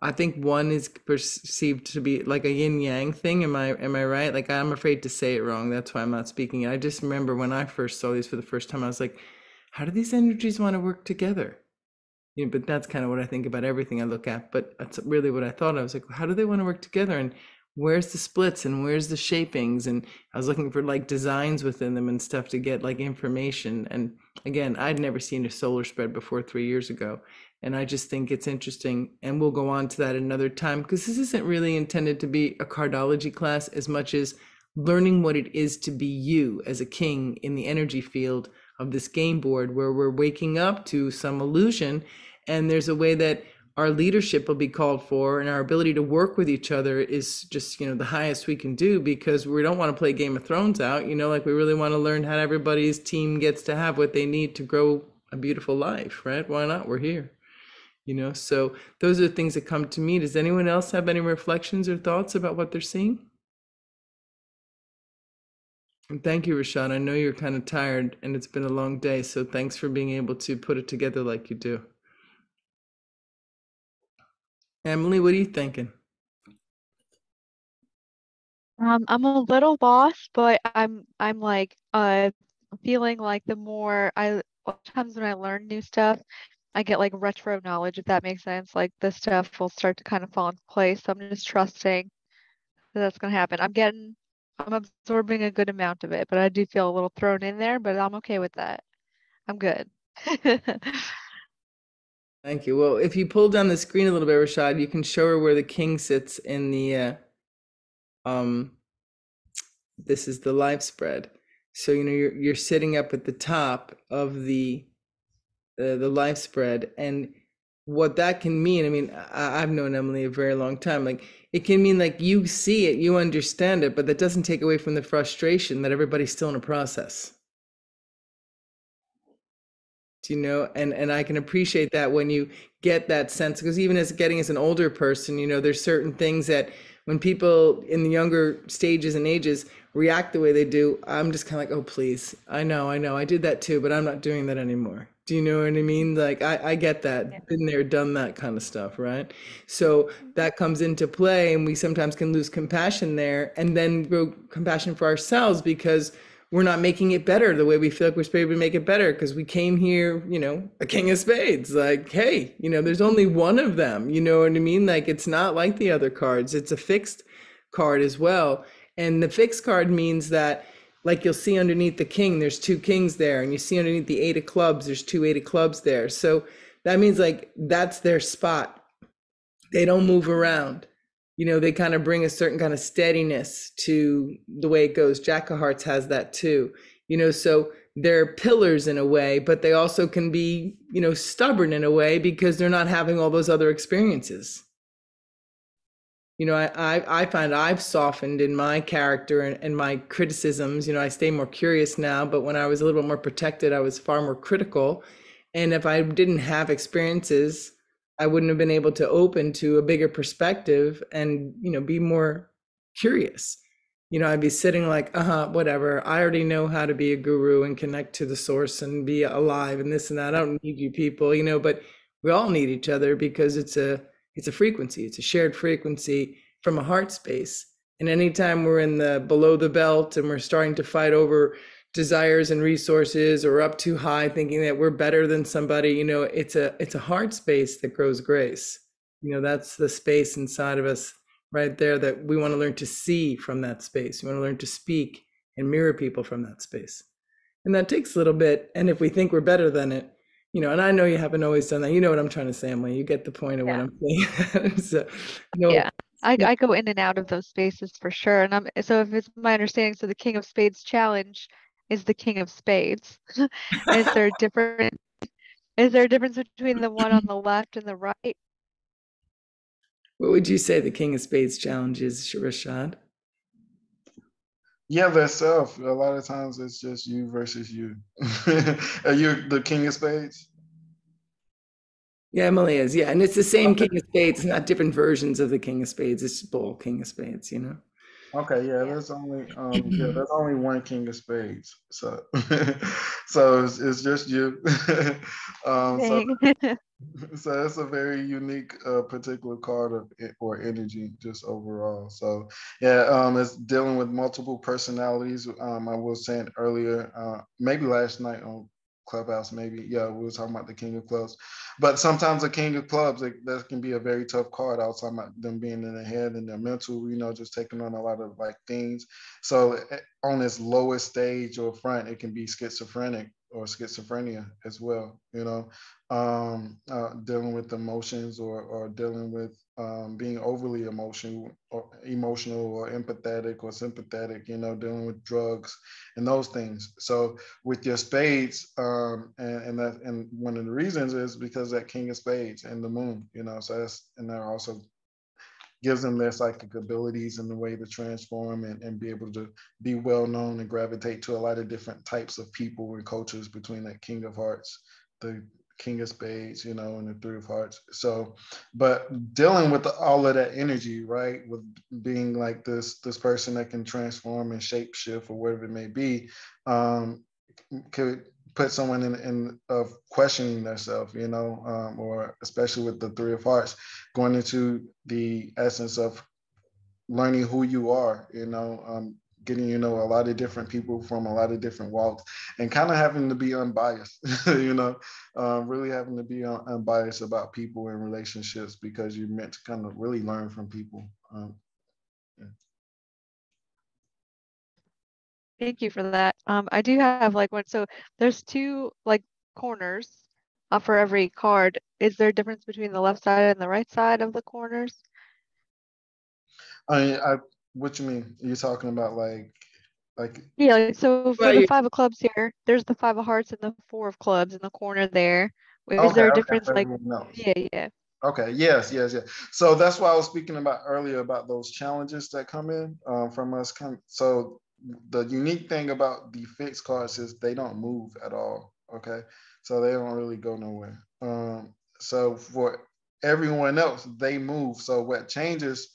i think one is perceived to be like a yin yang thing am i am i right like i'm afraid to say it wrong that's why i'm not speaking i just remember when i first saw these for the first time i was like how do these energies want to work together you know, but that's kind of what I think about everything I look at. But that's really what I thought. I was like, how do they want to work together? And where's the splits and where's the shapings? And I was looking for like designs within them and stuff to get like information. And again, I'd never seen a solar spread before three years ago. And I just think it's interesting. And we'll go on to that another time because this isn't really intended to be a cardology class as much as learning what it is to be you as a king in the energy field of this game board where we're waking up to some illusion and there's a way that our leadership will be called for and our ability to work with each other is just you know the highest we can do because we don't want to play game of thrones out you know like we really want to learn how everybody's team gets to have what they need to grow a beautiful life right why not we're here you know so those are the things that come to me does anyone else have any reflections or thoughts about what they're seeing and thank you, Rashad. I know you're kind of tired and it's been a long day, so thanks for being able to put it together like you do. Emily, what are you thinking? Um, I'm a little lost, but I'm I'm like uh feeling like the more I times when I learn new stuff, I get like retro knowledge, if that makes sense. Like this stuff will start to kind of fall into place. So I'm just trusting that that's gonna happen. I'm getting I'm absorbing a good amount of it, but I do feel a little thrown in there, but I'm okay with that. I'm good. Thank you. Well, if you pull down the screen a little bit, Rashad, you can show her where the king sits in the uh, um this is the life spread. So you know you're you're sitting up at the top of the uh, the life spread and what that can mean i mean I, i've known emily a very long time like it can mean like you see it you understand it but that doesn't take away from the frustration that everybody's still in a process. Do you know? And and i can appreciate that when you get that sense because even as getting as an older person you know there's certain things that when people in the younger stages and ages react the way they do, I'm just kind of like, oh, please. I know, I know, I did that too, but I'm not doing that anymore. Do you know what I mean? Like, I, I get that. Been there, done that kind of stuff, right? So mm-hmm. that comes into play, and we sometimes can lose compassion there and then grow compassion for ourselves because we're not making it better the way we feel like we're supposed to make it better because we came here, you know, a king of spades. Like, hey, you know, there's only one of them. You know what I mean? Like, it's not like the other cards, it's a fixed card as well. And the fixed card means that, like you'll see underneath the king, there's two kings there, and you see underneath the eight of clubs, there's two eight of clubs there. So that means like that's their spot. They don't move around. You know, they kind of bring a certain kind of steadiness to the way it goes. Jack of Hearts has that too. You know, so they're pillars in a way, but they also can be, you know, stubborn in a way because they're not having all those other experiences you know, I, I, I find I've softened in my character and, and my criticisms. You know, I stay more curious now, but when I was a little bit more protected, I was far more critical. And if I didn't have experiences, I wouldn't have been able to open to a bigger perspective and, you know, be more curious. You know, I'd be sitting like, uh huh, whatever. I already know how to be a guru and connect to the source and be alive and this and that. I don't need you people, you know, but we all need each other because it's a, it's a frequency it's a shared frequency from a heart space. And anytime we're in the below the belt and we're starting to fight over desires and resources or up too high thinking that we're better than somebody you know it's a it's a heart space that grows grace. You know that's the space inside of us right there that we want to learn to see from that space. We want to learn to speak and mirror people from that space. And that takes a little bit and if we think we're better than it you know, and I know you haven't always done that. You know what I'm trying to say, Emily. You get the point of Yeah. what I'm saying. so, no, Yeah. I, I go in and out of those spaces for sure. And I'm so if it's my understanding, so the King of Spades challenge is the King of Spades. Is there a different is there a difference between the one on the left and the right? what would you say the King of Spades challenge is, Rashad? Yeah, that's self. A lot of times it's just you versus you. Are you the king of spades? Yeah, Emily is. Yeah, and it's the same King of Spades, not different versions of the King of Spades. It's both King of Spades. You know. Okay, yeah, there's only um yeah, there's only one king of spades. So so it's, it's just you. um so so it's a very unique uh, particular card of it or energy just overall so yeah um it's dealing with multiple personalities um i was saying earlier uh maybe last night on clubhouse maybe. Yeah we were talking about the king of clubs. But sometimes the king of clubs that can be a very tough card talking about them being in the head and their mental you know just taking on a lot of like things. So eh, on its lowest stage or front it can be schizophrenic or schizophrenia as well you know um, uh, dealing with emotions or, or dealing with um, being overly emotional or emotional or empathetic or sympathetic, you know, dealing with drugs and those things. So with your spades, um, and, and that and one of the reasons is because that king of spades and the moon, you know, so that's and that also gives them their psychic abilities and the way to transform and, and be able to be well known and gravitate to a lot of different types of people and cultures between that king of hearts, the king of spades, you know, and the three of hearts. So, but dealing with the, all of that energy, right, with being like this this person that can transform and shape shift or whatever it may be, um, could put someone in, in of questioning themselves, you know, um, or especially with the three of hearts, going into the essence of learning who you are, you know, um, getting you know a lot of different people from a lot of different walks and kind of having to be unbiased, you know, uh, really having to be un- unbiased about people and relationships because you're meant to kind of really learn from people. Thank you for that. Um, I do have like one. So there's two like corners uh, for every card. Is there a difference between the left side and the right side of the corners? I, I, what you mean? Are You're talking about like, like, Yeah, like, so for Well, the five of clubs here, there's the five of hearts and the four of clubs in the corner there. Is okay, there a okay, difference like, everyone else. yeah, yeah. Okay. Yes. Yes. Yes. So that's why I was speaking about earlier about those challenges that come in um, from us. Come. So the unique thing about the fixed cards is they don't move at all. Okay. So they don't really go nowhere. Um, so for everyone else, they move. So what changes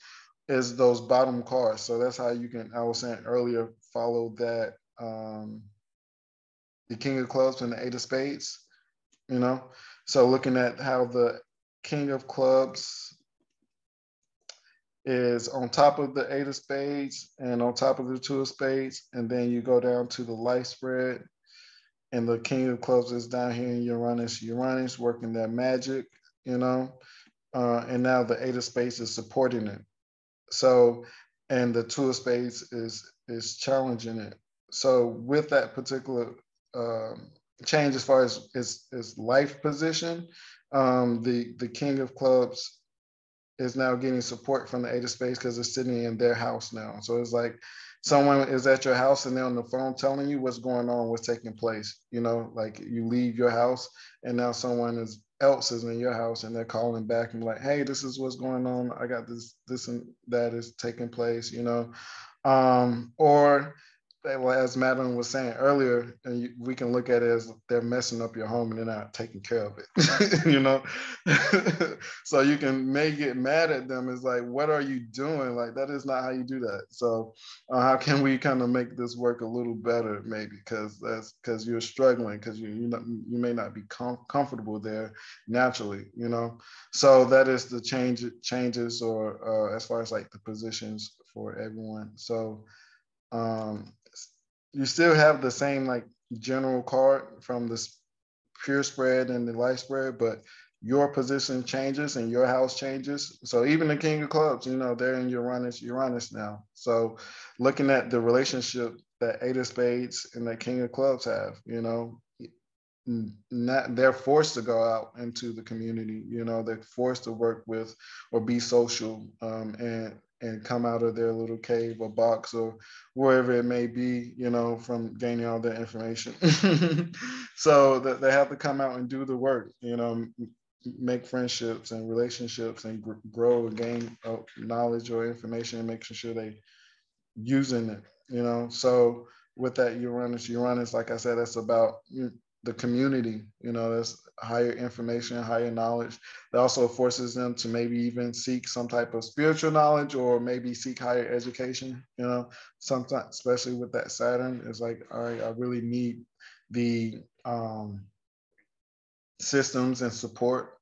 is those bottom cards. So that's how you can, I was saying earlier, follow that um the king of clubs and the eight of spades, you know? So looking at how the king of clubs is on top of the eight of spades and on top of the two of spades, and then you go down to the life spread, and the king of clubs is down here in Uranus, Uranus working that magic, you know, uh, and now the eight of spades is supporting it. So, and the two of spades is is challenging it. So with that particular um, change as far as his, his life position, um, the the king of clubs is now getting support from the of spades because it's sitting in their house now. So it's like someone is at your house and they're on the phone telling you what's going on, what's taking place. You know, like you leave your house and now someone is else is in your house and they're calling back and like, hey, this is what's going on. I got this, this and that is taking place, you know. Um, or well, as Madeline was saying earlier, and you, we can look at it as they're messing up your home and they're not taking care of it, you know. so you can may get mad at them. It's like, what are you doing? Like that is not how you do that. So uh, how can we kind of make this work a little better, maybe? Because that's because you're struggling because you you, you may not be com- comfortable there naturally, you know. So that is the change changes or uh, as far as like the positions for everyone. So um, you still have the same like general card from the pure spread and the life spread, but your position changes and your house changes. So even the king of clubs, you know, they're in Uranus, Uranus now. So looking at the relationship that eight of spades and the king of clubs have, you know, not they're forced to go out into the community, you know, they're forced to work with or be social um, and and come out of their little cave or box or wherever it may be, you know, from gaining all that information. so that they have to come out and do the work, you know, make friendships and relationships and grow and gain uh, knowledge or information and making sure they using it, you know. So with that Uranus, Uranus, like I said, that's about mm, the community, you know, that's higher information, higher knowledge. That also forces them to maybe even seek some type of spiritual knowledge or maybe seek higher education, you know, sometimes, especially with that Saturn, it's like, all right, I really need the um, systems and support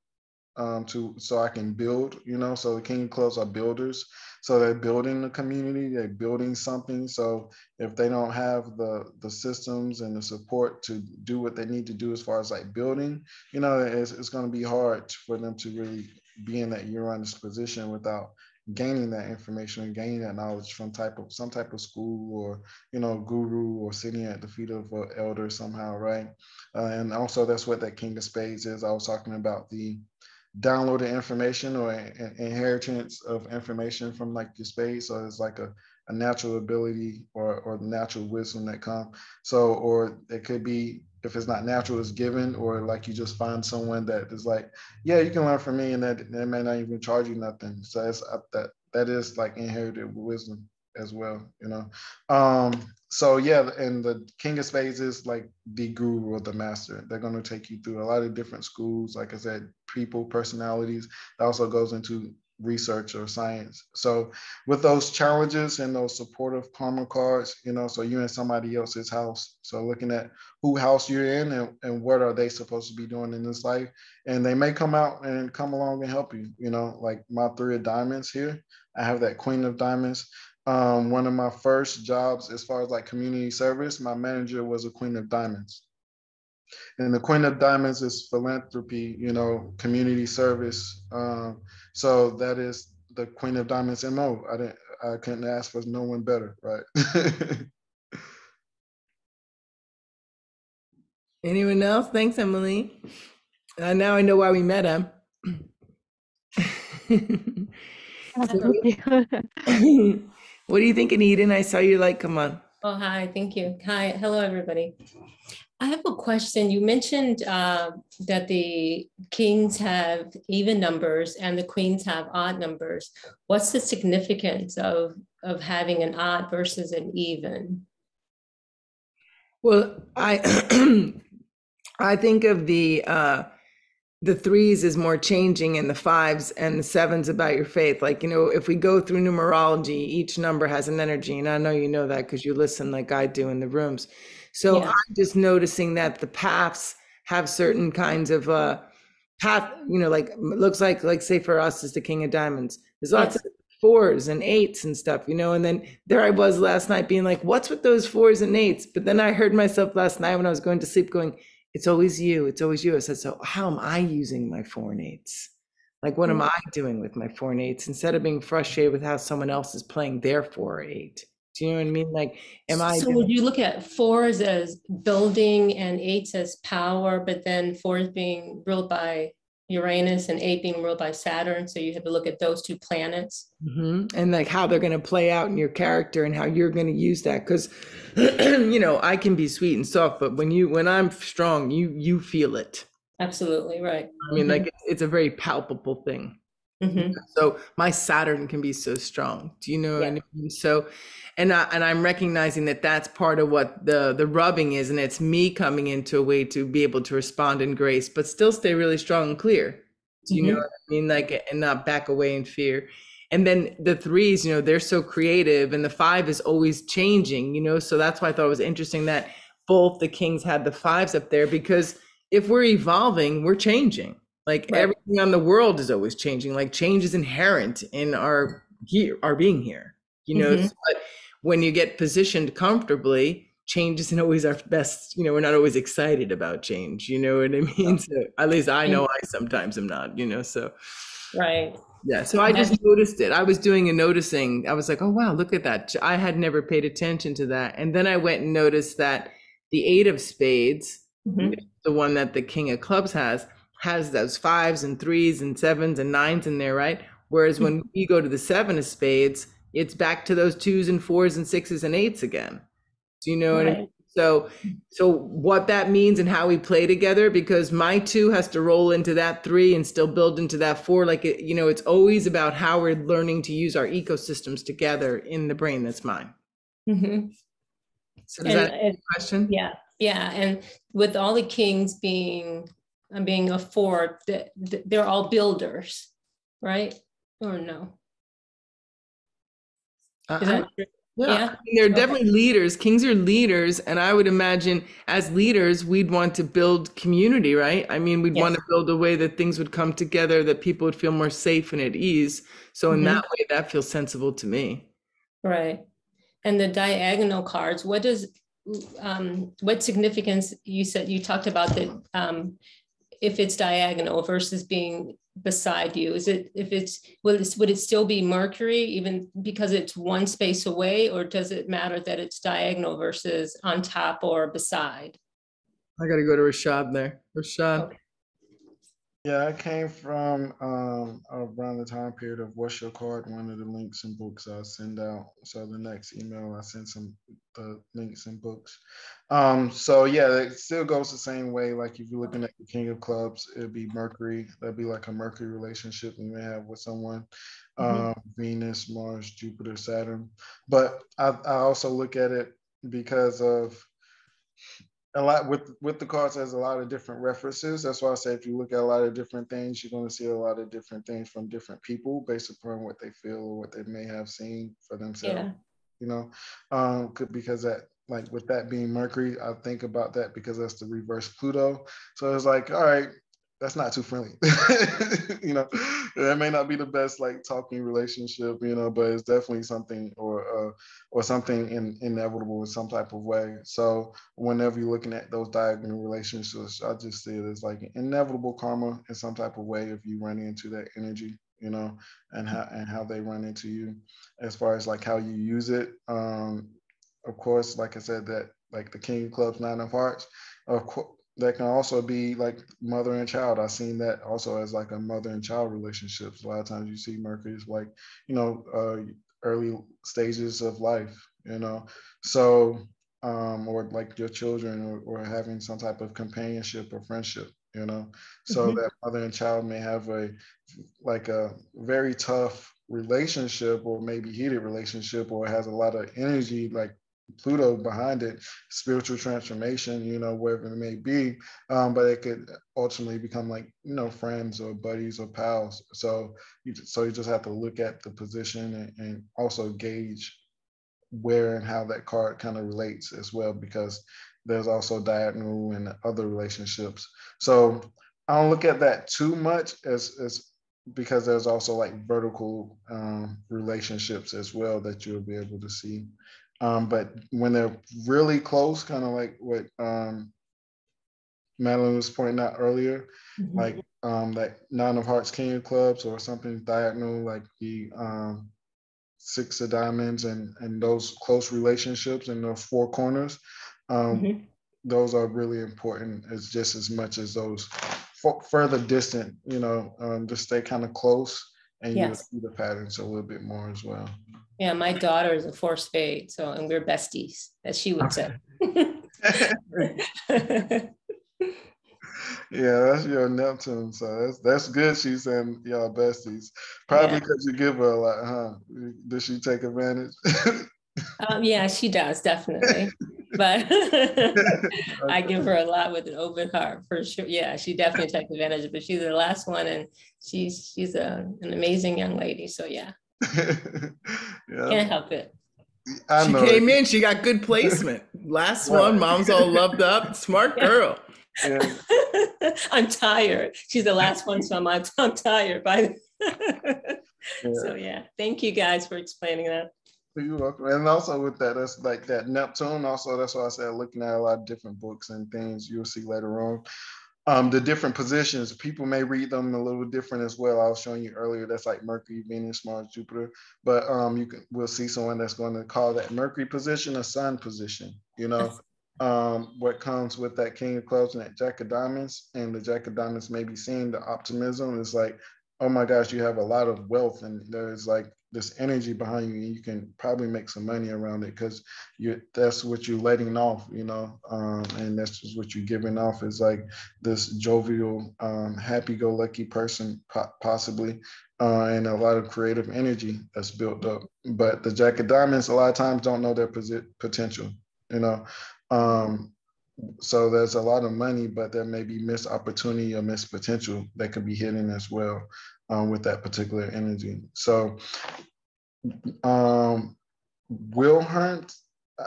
um, to so I can build, you know. So the King Clubs are builders. So they're building the community, they're building something. So if they don't have the the systems and the support to do what they need to do as far as like building, you know, it's, it's going to be hard for them to really be in that Uranus position without gaining that information and gaining that knowledge from type of some type of school or you know guru or sitting at the feet of an elder somehow right uh, and also that's what that king of spades is i was talking about the downloaded information or in- inheritance of information from like your space. So it's like a, a natural ability or, or natural wisdom that come. So, or it could be, if it's not natural, it's given, or like you just find someone that is like, yeah, you can learn from me and that they may not even charge you nothing. So it's uh, that, that is like inherited wisdom as well, you know? Um, so yeah, and the king of spades is like the guru or the master. They're going to take you through a lot of different schools. Like I said, people, personalities. That also goes into research or science. So with those challenges and those supportive karma cards, you know, so you're in somebody else's house. So looking at who house you're in and, and what are they supposed to be doing in this life. And they may come out and come along and help you, you know, like my three of diamonds here. I have that queen of diamonds. Um, one of my first jobs as far as like community service, my manager was a queen of diamonds. And the queen of diamonds is philanthropy, you know, community service. Um, so that is the queen of diamonds MO. I didn't I couldn't ask for no one better, right? Anyone else? Thanks, Emily. Uh, now I know why we met him. What are you thinking, Eden? I saw your light come on. Oh, hi, thank you. Hi, hello, everybody. I have a question. You mentioned uh, that the kings have even numbers and the queens have odd numbers. What's the significance of, of having an odd versus an even? Well, I I think of the uh, the threes is more changing and the fives and the sevens about your faith. Like, you know, if we go through numerology, each number has an energy. And I know you know that because you listen like I do in the rooms. So Yeah. I'm just noticing that the paths have certain kinds of uh path, you know, like looks like like say for us is the king of diamonds. There's lots Yes. of fours and eights and stuff, you know, and then there I was last night being like, what's with those fours and eights? But then I heard myself last night when I was going to sleep going, it's always you. It's always you. I said, so how am I using my four and eights? Like, what am Mm. I doing with my four and eights instead of being frustrated with how someone else is playing their four eight? Do you know what I mean? Like, am I? So doing- would you look at fours as building and eights as power, but then fours being ruled by Uranus and eight being ruled by Saturn? So you have to look at those two planets. Mhm. And like how they're going to play out in your character and how you're going to use that. Because, you know, I can be sweet and soft, but when you when I'm strong, you you feel it. Absolutely, right. I mean, like it's, it's a very palpable thing. Mhm. So my Saturn can be so strong. Do you know what I mean? So, and I, and I'm recognizing that that's part of what the the rubbing is, and it's me coming into a way to be able to respond in grace, but still stay really strong and clear. Do you know Mhm. what I mean? Like, and not back away in fear. And then the threes, you know, they're so creative, and the five is always changing. You know, so that's why I thought it was interesting that both the kings had the fives up there because if we're evolving, we're changing. Like Right. everything on the world is always changing. Like change is inherent in our here, our being here. You know, Mhm. but when you get positioned comfortably, change isn't always our best. You know, we're not always excited about change. You know what I mean? So at least I know I sometimes am not. You know, so Right. yeah. So I just noticed it. I was doing a noticing. I was like, oh wow, look at that. I had never paid attention to that, and then I went and noticed that the eight of spades Mhm. the one that the king of clubs has has those fives and threes and sevens and nines in there right? Whereas when we go to the seven of spades it's back to those twos and fours and sixes and eights again. Do you know what i mean? So so what that means and how we play together because my two has to roll into that three and still build into that four like it, you know it's always about how we're learning to use our ecosystems together in the brain that's mine. Mhm. so does And- that and- question? Yeah, yeah, and with all the kings being, uh, being a four, th- th- they're all builders, right? Or no? Uh, Is I'm- that true? Yeah, Yeah. I mean, they're Okay. definitely leaders. Kings are leaders, and I would imagine as leaders, we'd want to build community, right? I mean, we'd want to build a way that things would come together, that people would feel more safe and at ease. So in Mhm. that way, that feels sensible to me. Right. And the diagonal cards, what does, um, what significance, you said, you talked about that, um, if it's diagonal versus being beside you, is it, if it's, would it, would it still be Mercury even because it's one space away? Or does it matter that it's diagonal versus on top or beside? I got to go to Rashad there. Rashad. Okay. Yeah, I came from um, around the time period of What's Your Card, one of the links and books I send out. So the next email, I send some the links and books. Um, so yeah, it still goes the same way. Like if you're looking at the King of Clubs, it'd be Mercury. That'd be like a Mercury relationship you may have with someone. Mhm. Um, Venus, Mars, Jupiter, Saturn. But I, I also look at it because of a lot with with the cards has a lot of different references. That's why i say if you look at a lot of different things you're going to see a lot of different things from different people based upon what they feel or what they may have seen for themselves Yeah. you know? Um could- because that like with that being mercury i think about that because that's the reverse pluto. So it's like all right that's not too friendly. You know that may not be the best like talking relationship you know but it's definitely something or uh or something in, inevitable in some type of way. So whenever you're looking at those diagonal relationships i just see it as like inevitable karma in some type of way if you run into that energy you know and how and how they run into you. As far as like how you use it um of course like i said that like the king clubs nine of hearts of course that can also be like mother and child. I've seen that also as like a mother and child relationships. A lot of times you see Mercury is like, you know, uh, early stages of life, you know. So, um, or like your children or, or having some type of companionship or friendship, you know. So Mhm. that mother and child may have a like a very tough relationship or maybe heated relationship or has a lot of energy like Pluto behind it, spiritual transformation, you know, wherever it may be. Um, but it could ultimately become like, you know, friends or buddies or pals. So you just, so you just have to look at the position and, and also gauge where and how that card kind of relates as well, because there's also diagonal and other relationships. So I don't look at that too much as as because there's also like vertical um, relationships as well that you'll be able to see. Um, but when they're really close, kind of like what um, Madeline was pointing out earlier, Mhm. like um, that nine of hearts, king of clubs, or something diagonal, like the um, six of diamonds, and and those close relationships and those four corners. Um, Mhm. Those are really important as just as much as those fu- further distant. You know, um, just stay kind of close, and you'll see the patterns a little bit more as well. Yeah, my daughter is a four spade, so and we're besties, as she would say. Yeah, that's your Neptune. So that's that's good. She's saying y'all besties. Probably Yeah. because you give her a lot, huh? Does she take advantage? um, yeah, she does definitely, but I give her a lot with an open heart for sure. Yeah, she definitely takes advantage, but she's the last one, and she's she's a, an amazing young lady. So yeah, can't help it. I she know. came in, she got good placement. Last Right. one, mom's all loved up. Smart girl. Yeah, I'm tired. She's the last one, so I'm I'm tired. By yeah. so yeah, thank you guys for explaining that. You're welcome. And also with that, that's like that Neptune. Also, that's why I said looking at a lot of different books and things you'll see later on. Um, the different positions, people may read them a little different as well. I was showing you earlier. That's like Mercury, Venus, Mars, Jupiter. But um, you can we'll see someone that's going to call that Mercury position a Sun position. You know, um, what comes with that King of Clubs and that Jack of Diamonds, and the Jack of Diamonds may be seeing the optimism is like, oh my gosh, you have a lot of wealth, and there's like this energy behind you, and you can probably make some money around it because you that's what you're letting off, you know, um, and that's just what you're giving off is like this jovial, um, happy-go-lucky person, po- possibly, uh, and a lot of creative energy that's built up. But the Jack of Diamonds, a lot of times, don't know their potential, you know. Um, so there's a lot of money, but there may be missed opportunity or missed potential that could be hidden as well um, with that particular energy. So um, Wilhelm,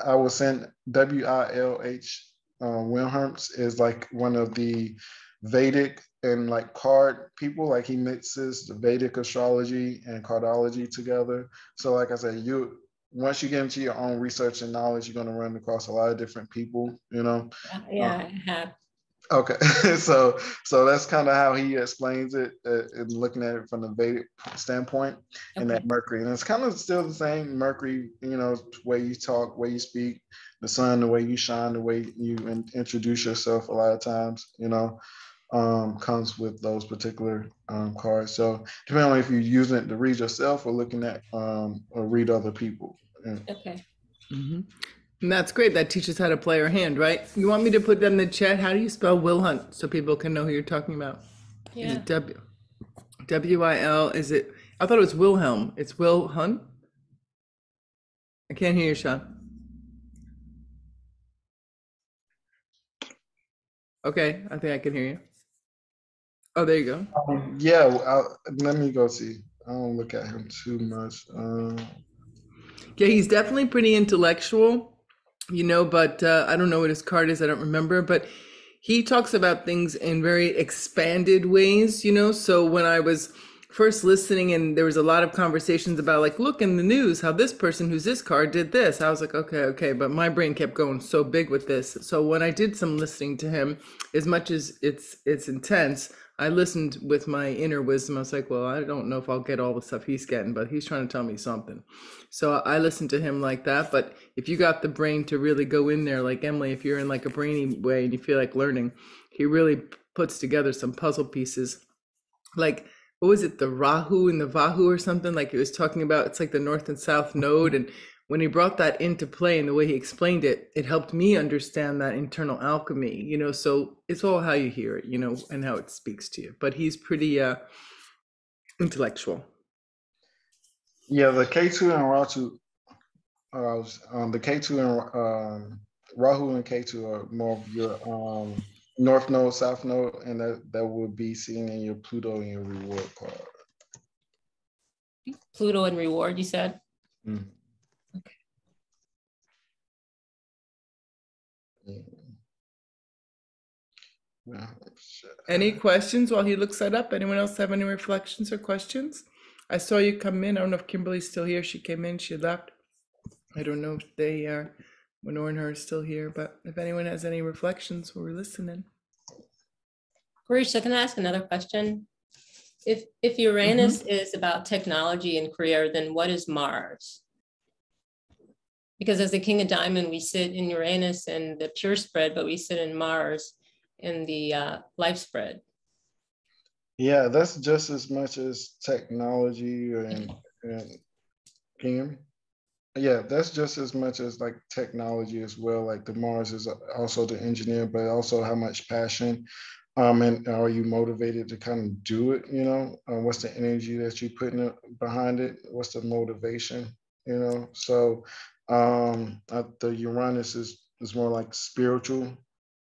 I was saying W I L H. Uh, Wilhelms is like one of the Vedic and like card people. Like he mixes the Vedic astrology and cardology together. So, like I said, you once you get into your own research and knowledge, you're going to run across a lot of different people. You know. Yeah, I have. Okay, so so that's kind of how he explains it, uh, and looking at it from the Vedic standpoint, and that Mercury, and it's kind of still the same Mercury, you know, way you talk, way you speak, the sun, the way you shine, the way you in, introduce yourself. A lot of times, you know, um, comes with those particular um, cards. So depending on if you're using it to read yourself or looking at um, or read other people. Yeah. Okay. hmm And that's great. That teaches how to play our hand, right? You want me to put that in the chat? How do you spell Will Hunt so people can know who you're talking about? Is Yeah. it W W I L? Is it? I thought it was Wilhelm. It's Will Hunt. I can't hear you, Sean. Okay, I think I can hear you. Oh, there you go. Um, yeah, well, I, let me go see. I don't look at him too much. Um, Yeah, he's definitely pretty intellectual, you know, but uh, I don't know what his card is. I don't remember, but he talks about things in very expanded ways, you know. So when I was first listening and there was a lot of conversations about like, look in the news how this person who's this card did this. I was like, okay, okay, but my brain kept going so big with this. So when I did some listening to him, as much as it's it's intense, I listened with my inner wisdom. I was like, well, I don't know if I'll get all the stuff he's getting, but he's trying to tell me something. So I listened to him like that. But if you got the brain to really go in there, like Emily, if you're in like a brainy way and you feel like learning, he really puts together some puzzle pieces. Like, what was it, the Rahu and the Vahu or something? Like he was talking about, it's like the North and South node. And when he brought that into play and the way he explained it, it helped me understand that internal alchemy, you know. So it's all how you hear it, you know, and how it speaks to you. But he's pretty uh intellectual. yeah, the Ketu and Ratu uh, um, the Ketu and um, Rahu and Ketu are more of your um, north node, south node, and that, that will be seen in your Pluto and your reward card. Pluto and reward, you said? Mm. Any questions while he looks that up? Anyone else have any reflections or questions? I saw you come in. I don't know if Kimberly's still here. She came in, she left. I don't know if they uh, are, Lenore and her are still here, but if anyone has any reflections, we're listening. Marisha, can I ask another question? If, if Uranus mm-hmm. is about technology and career, then what is Mars? Because as the king of diamond, we sit in Uranus and the pure spread, but we sit in Mars in the uh, life spread. Yeah, that's just as much as technology and, and can you hear me? Yeah, that's just as much as like technology as well. Like the Mars is also the engineer, but also how much passion um, and are you motivated to kind of do it? You know, uh, what's the energy that you putting it behind it? What's the motivation? You know, so um, uh, the Uranus is is more like spiritual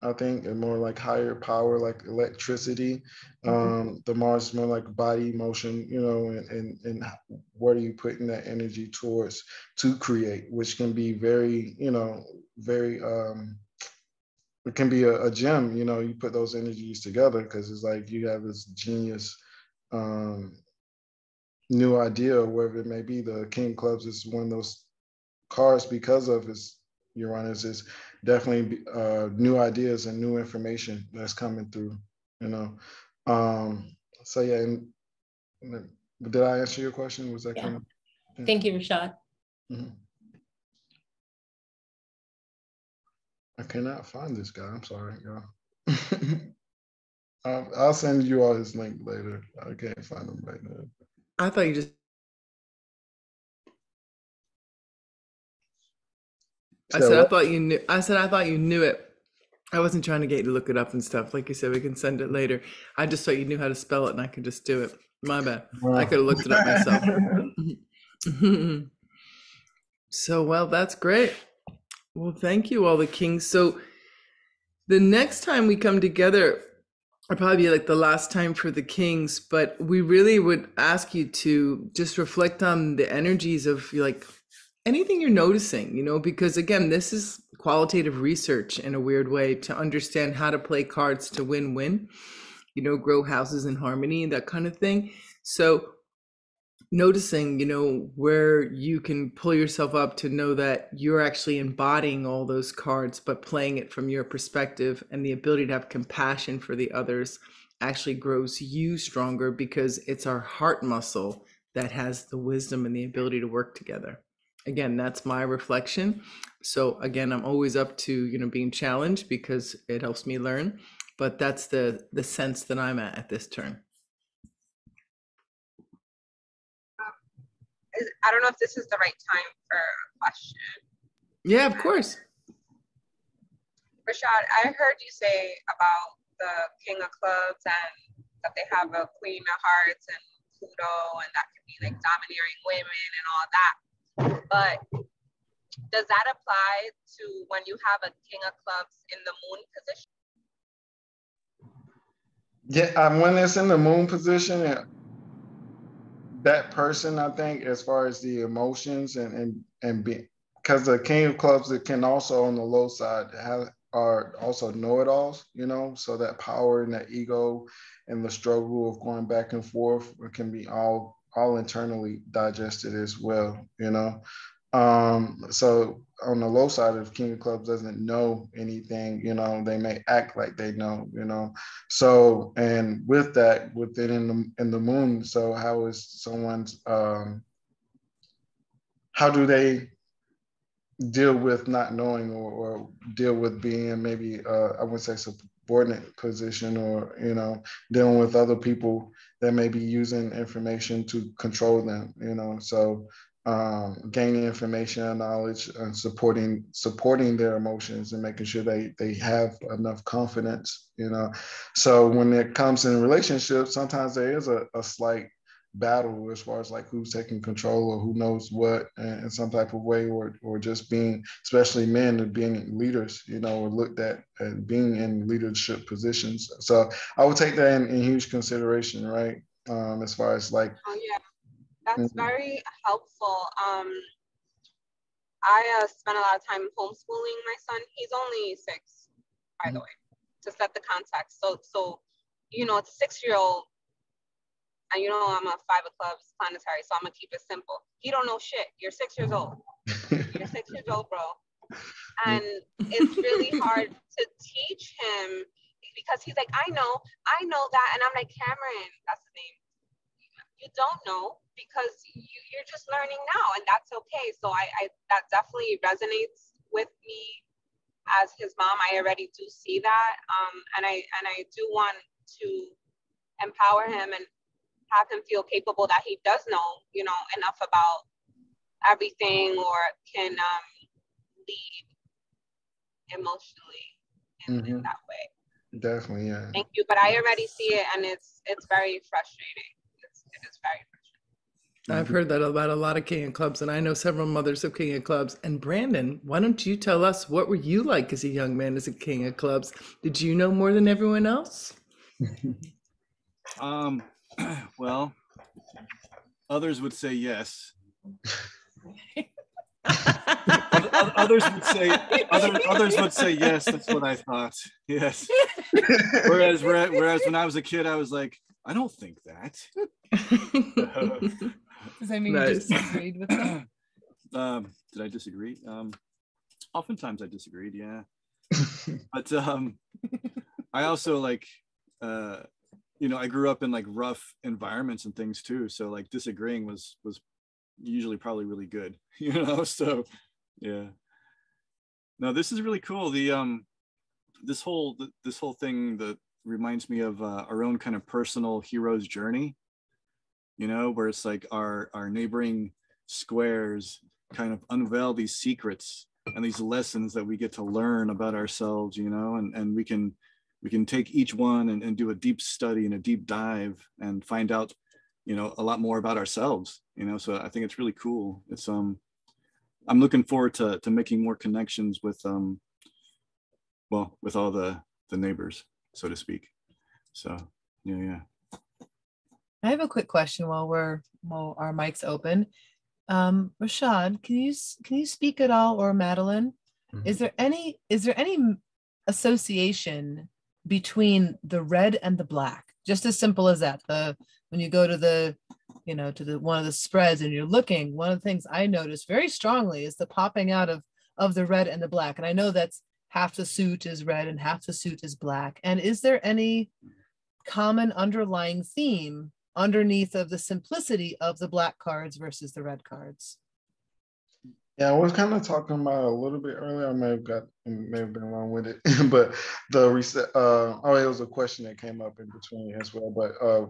I think, and more like higher power, like electricity. Um, the Mars is more like body motion, you know, and, and, and what are you putting that energy towards to create, which can be very, you know, very, um, it can be a, a gem, you know, you put those energies together because it's like you have this genius um, new idea, wherever it may be. The King Clubs is one of those cards because of his Uranus is definitely uh, new ideas and new information that's coming through. You know, um, so yeah. And, and did I answer your question? Was that Yeah. kind of? yeah. Thank you, Rashad. Mhm. I cannot find this guy. I'm sorry, y'all. um, I'll send you all his link later. I can't find him right now. I thought you just. I So said I thought you knew. I said I thought you knew it. I wasn't trying to get you to look it up and stuff. Like you said, we can send it later. I just thought you knew how to spell it, and I could just do it. My bad. I could have looked it up myself. so well, that's great. Well, thank you, all the kings. So the next time we come together, it'll probably be like the last time for the kings, but we really would ask you to just reflect on the energies of like anything you're noticing, you know, because again, this is qualitative research in a weird way to understand how to play cards to win win, you know, grow houses in harmony, and that kind of thing. So noticing, you know, where you can pull yourself up to know that you're actually embodying all those cards, but playing it from your perspective and the ability to have compassion for the others actually grows you stronger because it's our heart muscle that has the wisdom and the ability to work together. Again, that's my reflection. So again, I'm always up to, you know, being challenged because it helps me learn, but that's the the sense that I'm at at this turn. I don't know if this is the right time for a question. Yeah, of course. Rashad, I heard you say about the King of Clubs and that they have a Queen of Hearts and Pluto, and that can be like domineering women and all that. But does that apply to when you have a King of Clubs in the moon position? Yeah, um, when it's in the moon position, it- that person, I think, as far as the emotions and and and be because the king of clubs it can also on the low side have are also know-it-alls, you know, so that power and that ego and the struggle of going back and forth can be all all internally digested as well, you know. Um, so on the low side, if King of Clubs doesn't know anything, you know, they may act like they know, you know. So and with that, within in the in the moon, so how is someone's um how do they deal with not knowing or, or deal with being maybe uh, I wouldn't say subordinate position or you know dealing with other people that may be using information to control them you know? So um, gaining information and knowledge and supporting supporting their emotions and making sure they they have enough confidence you know? So when it comes in relationships sometimes there is a, a slight battle as far as like who's taking control or who knows what in, in some type of way, or or just being, especially men, and being leaders, you know, or looked at and being in leadership positions. So I would take that in, in huge consideration, right? Um, as far as like Oh yeah, that's Mhm. very helpful. Um, I uh, spent a lot of time homeschooling my son. He's only six, by the way, to set the context. So, so you know, it's a six-year-old, and you know I'm a five of clubs planetary, so I'm gonna keep it simple. He don't know shit. You're six years old. You're six years old, bro. And it's really hard to teach him because he's like, I know, I know that, and I'm like, Cameron, that's the name you don't know because you, you're just learning now and that's okay so I, I that definitely resonates with me as his mom i already do see that um, and i and i do want to empower him and have him feel capable that he does know you know enough about everything or can um, lead emotionally in, in Mhm. that way definitely, yeah. thank you but i already see it and it's it's very frustrating it's, it is very frustrating I've heard that about a lot of King of Clubs, and I know several mothers of King of Clubs. And Brandon, why don't you tell us what were you like as a young man as a King of Clubs? Did you know more than everyone else? Um, well, others would say yes. Oth- oth- others would say other, others would say yes. That's what I thought. Yes. Whereas whereas when I was a kid, I was like, I don't think that. Does that mean Nice. you disagreed with them? um, did I disagree? Um, oftentimes I disagreed. Yeah. but um, I also like, uh, you know, I grew up in like rough environments and things too. So like disagreeing was was usually probably really good, you know. So yeah. No, this is really cool. The um, this whole this whole thing that reminds me of uh, our own kind of personal hero's journey. You know, where it's like our our neighboring squares kind of unveil these secrets and these lessons that we get to learn about ourselves you know and and we can we can take each one and, and do a deep study and a deep dive and find out you know a lot more about ourselves you know? So i think it's really cool. It's um i'm looking forward to to making more connections with um well with all the the neighbors so to speak. So yeah yeah. I have a quick question while we're while our mics open. Um, Rashad, can you can you speak at all, or Madeline? Is there any is there any association between the red and the black? Just as simple as that. The when you go to the you know to the one of the spreads and you're looking, one of the things I notice very strongly is the popping out of of the red and the black. And I know that's half the suit is red and half the suit is black. And is there any common underlying theme underneath of the simplicity of the black cards versus the red cards. Yeah, I was kind of talking about a little bit earlier. I may have got may have been wrong with it, but the reset. Uh, oh, it was a question that came up in between as well. But uh,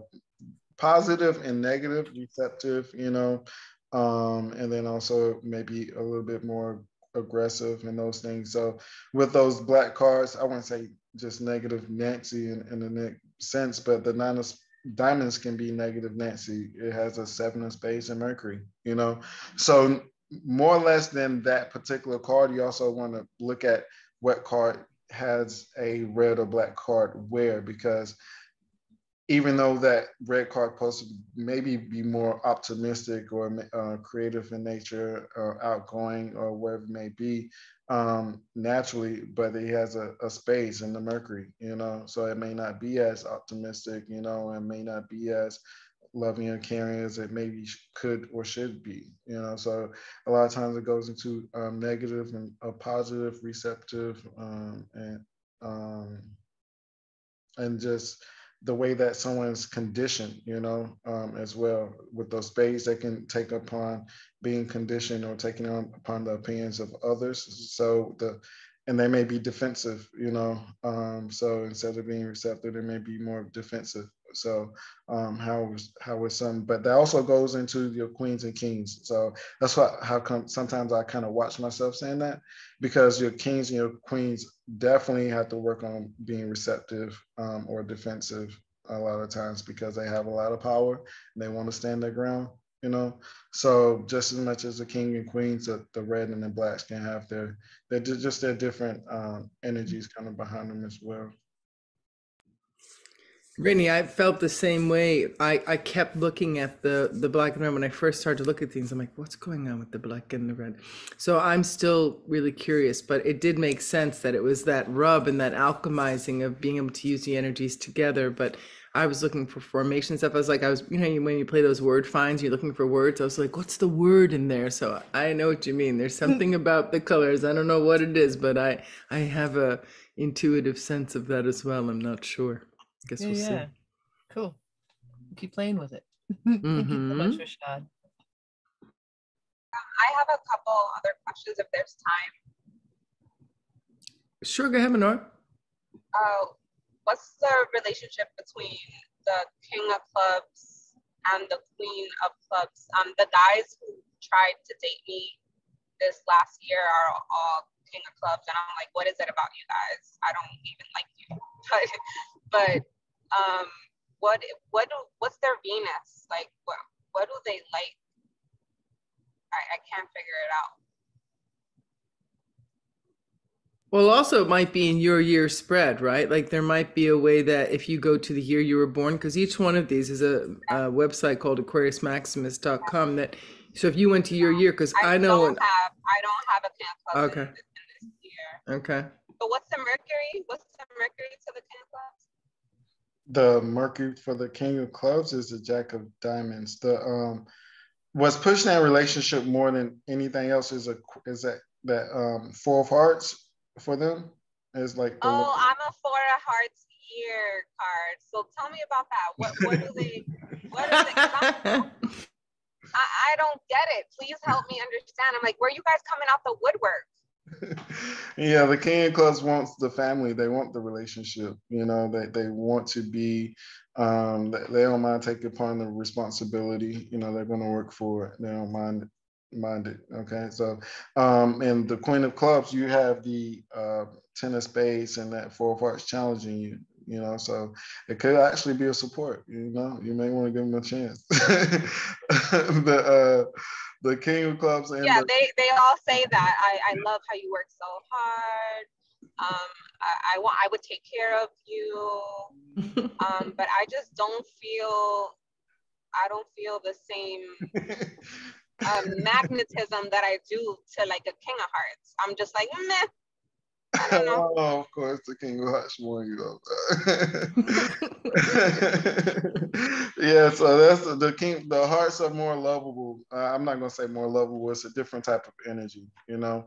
positive and negative, receptive, you know, um, and then also maybe a little bit more aggressive and those things. So with those black cards, I wouldn't say just negative Nancy in, in the sense, but the nine of diamonds can be negative Nancy. It has a seven of spades and Mercury, you know. So more or less than that particular card, you also want to look at what card has a red or black card where, because even though that red card to maybe be more optimistic or uh, creative in nature or outgoing or whatever it may be um, naturally, but he has a, a space in the Mercury, you know, so it may not be as optimistic, you know, and may not be as loving and caring as it maybe could or should be, you know. So a lot of times it goes into um, negative and a positive, receptive, um, and um, and just the way that someone's conditioned, you know, um, as well with those spades, they can take upon being conditioned or taking on upon the opinions of others. So the and they may be defensive, you know. Um, so instead of being receptive, they may be more defensive. So um, how how was some, but that also goes into your queens and kings. So that's what how come sometimes I kind of watch myself saying that because your kings and your queens definitely have to work on being receptive um, or defensive a lot of times because they have a lot of power and they want to stand their ground. You know, so just as much as the king and queens, the, the red and the blacks can have their, they're just their different um, energies kind of behind them as well. Brittany, I felt the same way. I, I kept looking at the, the black and red when I first started to look at things. I'm like, what's going on with the black and the red? So I'm still really curious, but it did make sense that it was that rub and that alchemizing of being able to use the energies together. But I was looking for formation stuff. I was like, I was, you know, when you play those word finds, you're looking for words. I was like, what's the word in there? So I know what you mean. There's something about the colors. I don't know what it is, but I I have a intuitive sense of that as well. I'm not sure. I guess Yeah, we'll yeah. see. Cool. Keep playing with it. Thank you so much, Mhm. Rashad. I have a couple other questions if there's time. Sure, go ahead, Menor. Uh, what's the relationship between the king of clubs and the queen of clubs? Um, the guys who tried to date me this last year are all king of clubs, and I'm like, what is it about you guys? I don't even like you. But, but um, what what do what's their Venus like? What what do they like? I, I can't figure it out. Well, also it might be in your year spread, right? Like there might be a way that if you go to the year you were born, because each one of these is a, a website called AquariusMaximus.com. That so if you went to your year, because I, know don't when. have I don't have a clubs Okay. this, in this year. Okay. But what's the Mercury? What's the Mercury to the king of clubs? the Mercury for the King of Clubs is the Jack of Diamonds. The um, what's pushing that relationship more than anything else is a is that that um Four of Hearts for them is like the, Oh, I'm a four of hearts year card. So tell me about that. What what do they what is it I, I don't get it. Please help me understand. I'm like, where are you guys coming out the woodwork? Yeah, the King of Clubs wants the family. They want the relationship. You know, they they want to be. Um, they, they don't mind taking upon the responsibility. You know, they're going to work for it. They don't mind mind it. Okay, so um, and the Queen of Clubs, you have the uh, Ten of Spades and that Four of Hearts challenging you. You know, so it could actually be a support. You know, you may want to give them a chance. the uh, the King of Clubs and Yeah, the, they they all say that. I I love how you work so hard. Um, I, I want I would take care of you. Um, but I just don't feel I don't feel the same um, magnetism that I do to like a King of Hearts. I'm just like meh. Oh, of course, the King of Hearts won you up. yeah, so that's the, the king. The hearts are more lovable. Uh, I'm not gonna say more lovable. It's a different type of energy, you know.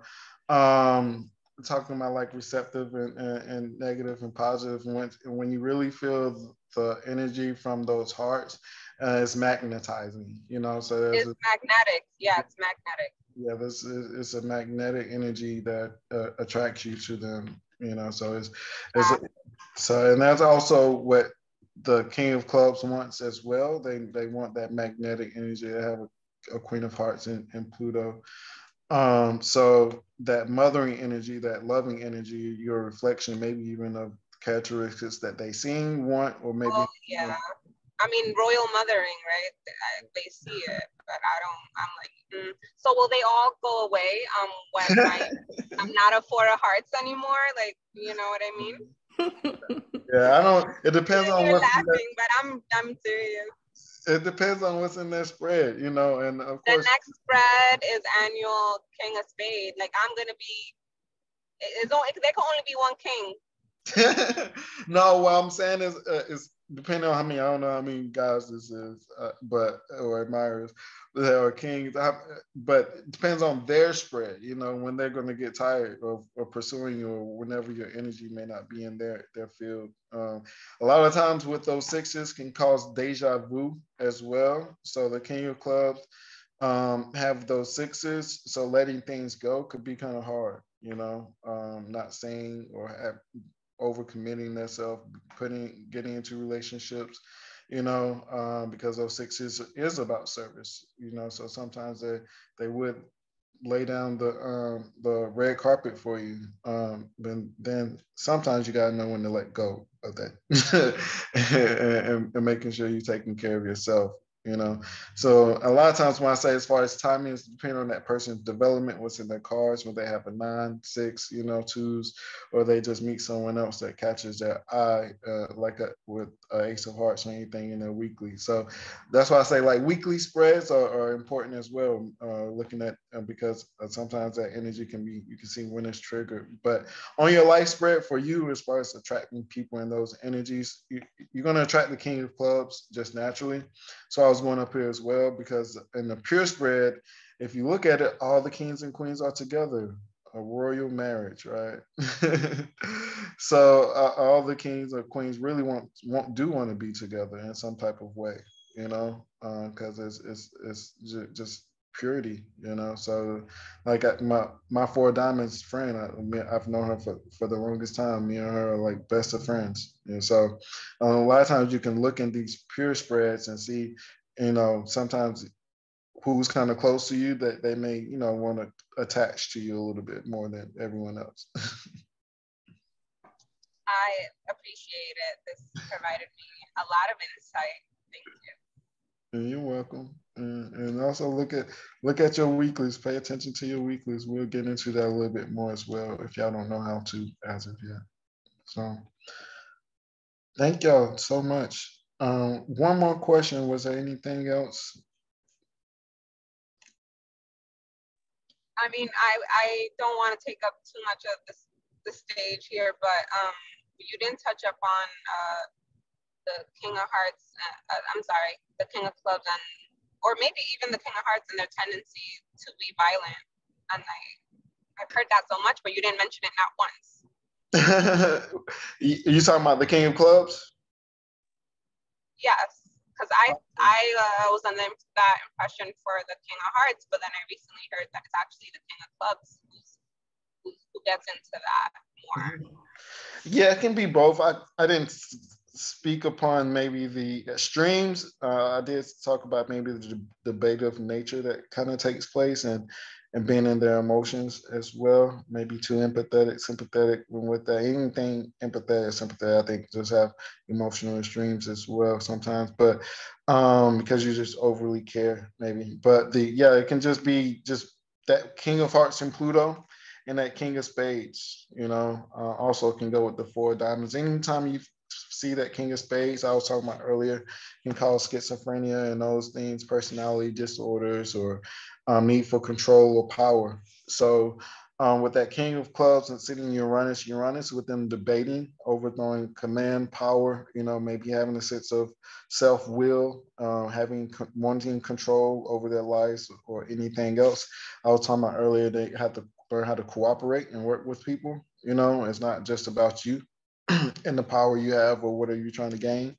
Um, talking about like receptive and, and, and negative and positive, and when when you really feel the energy from those hearts, uh, it's magnetizing, you know. So It's a, magnetic. Yeah, it's magnetic. Yeah, this is it's a magnetic energy that uh, attracts you to them, you know. So it's, it's a, so, and that's also what the King of Clubs wants as well. They they want that magnetic energy. They have a, a Queen of Hearts in Pluto. Um, so that mothering energy, that loving energy, your reflection, maybe even of characteristics that they seem want, or maybe Oh yeah. I mean, royal mothering, right? I, they see it, but I don't. I'm like, mm. so will they all go away? Um, when I, I'm not a four of hearts anymore. Like, you know what I mean? yeah, I don't. It depends on You're what's in laughing, but I'm I'm serious. it depends on what's in their spread, you know. And of The course, The next spread is annual King of Spade. Like I'm gonna be. It's only there can only be one king. no, what I'm saying is, uh, is depending on how many, I don't know how many guys this is, uh, but or admirers, are kings. But it depends on their spread. You know, when they're going to get tired of, of pursuing you, or whenever your energy may not be in their their field. Um, a lot of times with those sixes can cause deja vu as well. So the king of clubs um, have those sixes, so letting things go could be kind of hard. You know, um, not saying or have overcommitting themselves, putting getting into relationships, you know, um, because those sixes is about service, you know. So sometimes they they would lay down the um, the red carpet for you. Um, then then sometimes you gotta know when to let go of that, and, and, and making sure you're taking care of yourself you know? So a lot of times when i say as far as timing is depending on that person's development what's in their cards when they have a nine six you know twos or they just meet someone else that catches their eye uh, like a, with uh, ace of hearts or anything in their weekly. So that's why i say like weekly spreads are, are important as well uh, looking at uh, because uh, sometimes that energy can be you can see when it's triggered. But on your life spread for you as far as attracting people in those energies you, you're going to attract the king of clubs just naturally. So I was going up here as well because in the pure spread, if you look at it, all the kings and queens are together, a royal marriage, right? so uh, all the kings or queens really want, want do want to be together in some type of way, you know, because uh, it's it's it's just purity, you know. So like my my four diamonds friend, I, I've known her for, for the longest time. Me and her are like best of friends. And so um, a lot of times you can look in these pure spreads and see, you know, sometimes who's kind of close to you that they may, you know, want to attach to you a little bit more than everyone else. I appreciate it. This provided me a lot of insight. Thank you. And you're welcome. And, and also look at look at your weeklies. Pay attention to your weeklies. We'll get into that a little bit more as well if y'all don't know how to as of yet. So thank y'all so much. Um, one more question. Was there anything else? I mean, I, I don't want to take up too much of this, the stage here, but um, you didn't touch up on uh, the King of Hearts. Uh, I'm sorry, the King of Clubs and or maybe even the King of Hearts and their tendency to be violent. And I, I've heard that so much, but you didn't mention it not once. you talking about the King of Clubs? Yes, because I I uh, was under that impression for the King of Hearts, but then I recently heard that it's actually the King of Clubs who, who gets into that more. Yeah, it can be both. I, I didn't speak upon maybe the extremes. Uh, I did talk about maybe the debate of nature that kind of takes place and and being in their emotions as well. Maybe too empathetic, sympathetic with that. Anything empathetic, sympathetic, I think just have emotional extremes as well sometimes. But um, because you just overly care, maybe. But the yeah, it can just be just that King of Hearts and Pluto and that King of Spades, you know, uh, also can go with the four diamonds. Anytime you see that King of Spades I was talking about earlier can cause schizophrenia and those things, personality disorders, or um, need for control or power. So um, with that King of Clubs and sitting Uranus, Uranus with them debating, overthrowing command, power, you know, maybe having a sense of self-will, uh, having wanting control over their lives or anything else. I was talking about earlier, they have to learn how to cooperate and work with people. You know, it's not just about you and the power you have or what are you trying to gain.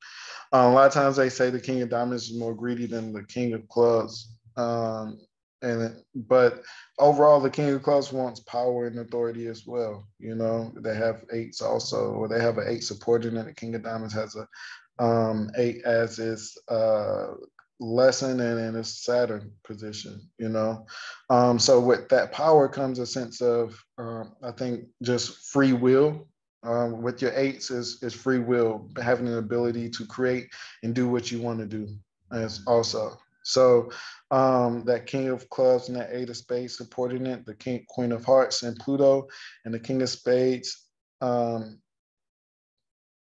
Um, a lot of times they say the king of diamonds is more greedy than the king of clubs. Um, and but overall, the king of clubs wants power and authority as well. You know, they have eights also, or they have an eight supporting it. The king of diamonds has a um, eight as its uh, lesson and in a Saturn position. You know, um, so with that power comes a sense of um, I think just free will um, with your eights is, is free will, having an ability to create and do what you want to do as also. So um, that King of Clubs and that Eight of Spades supporting it, the King, Queen of Hearts and Pluto, and the King of Spades. Um,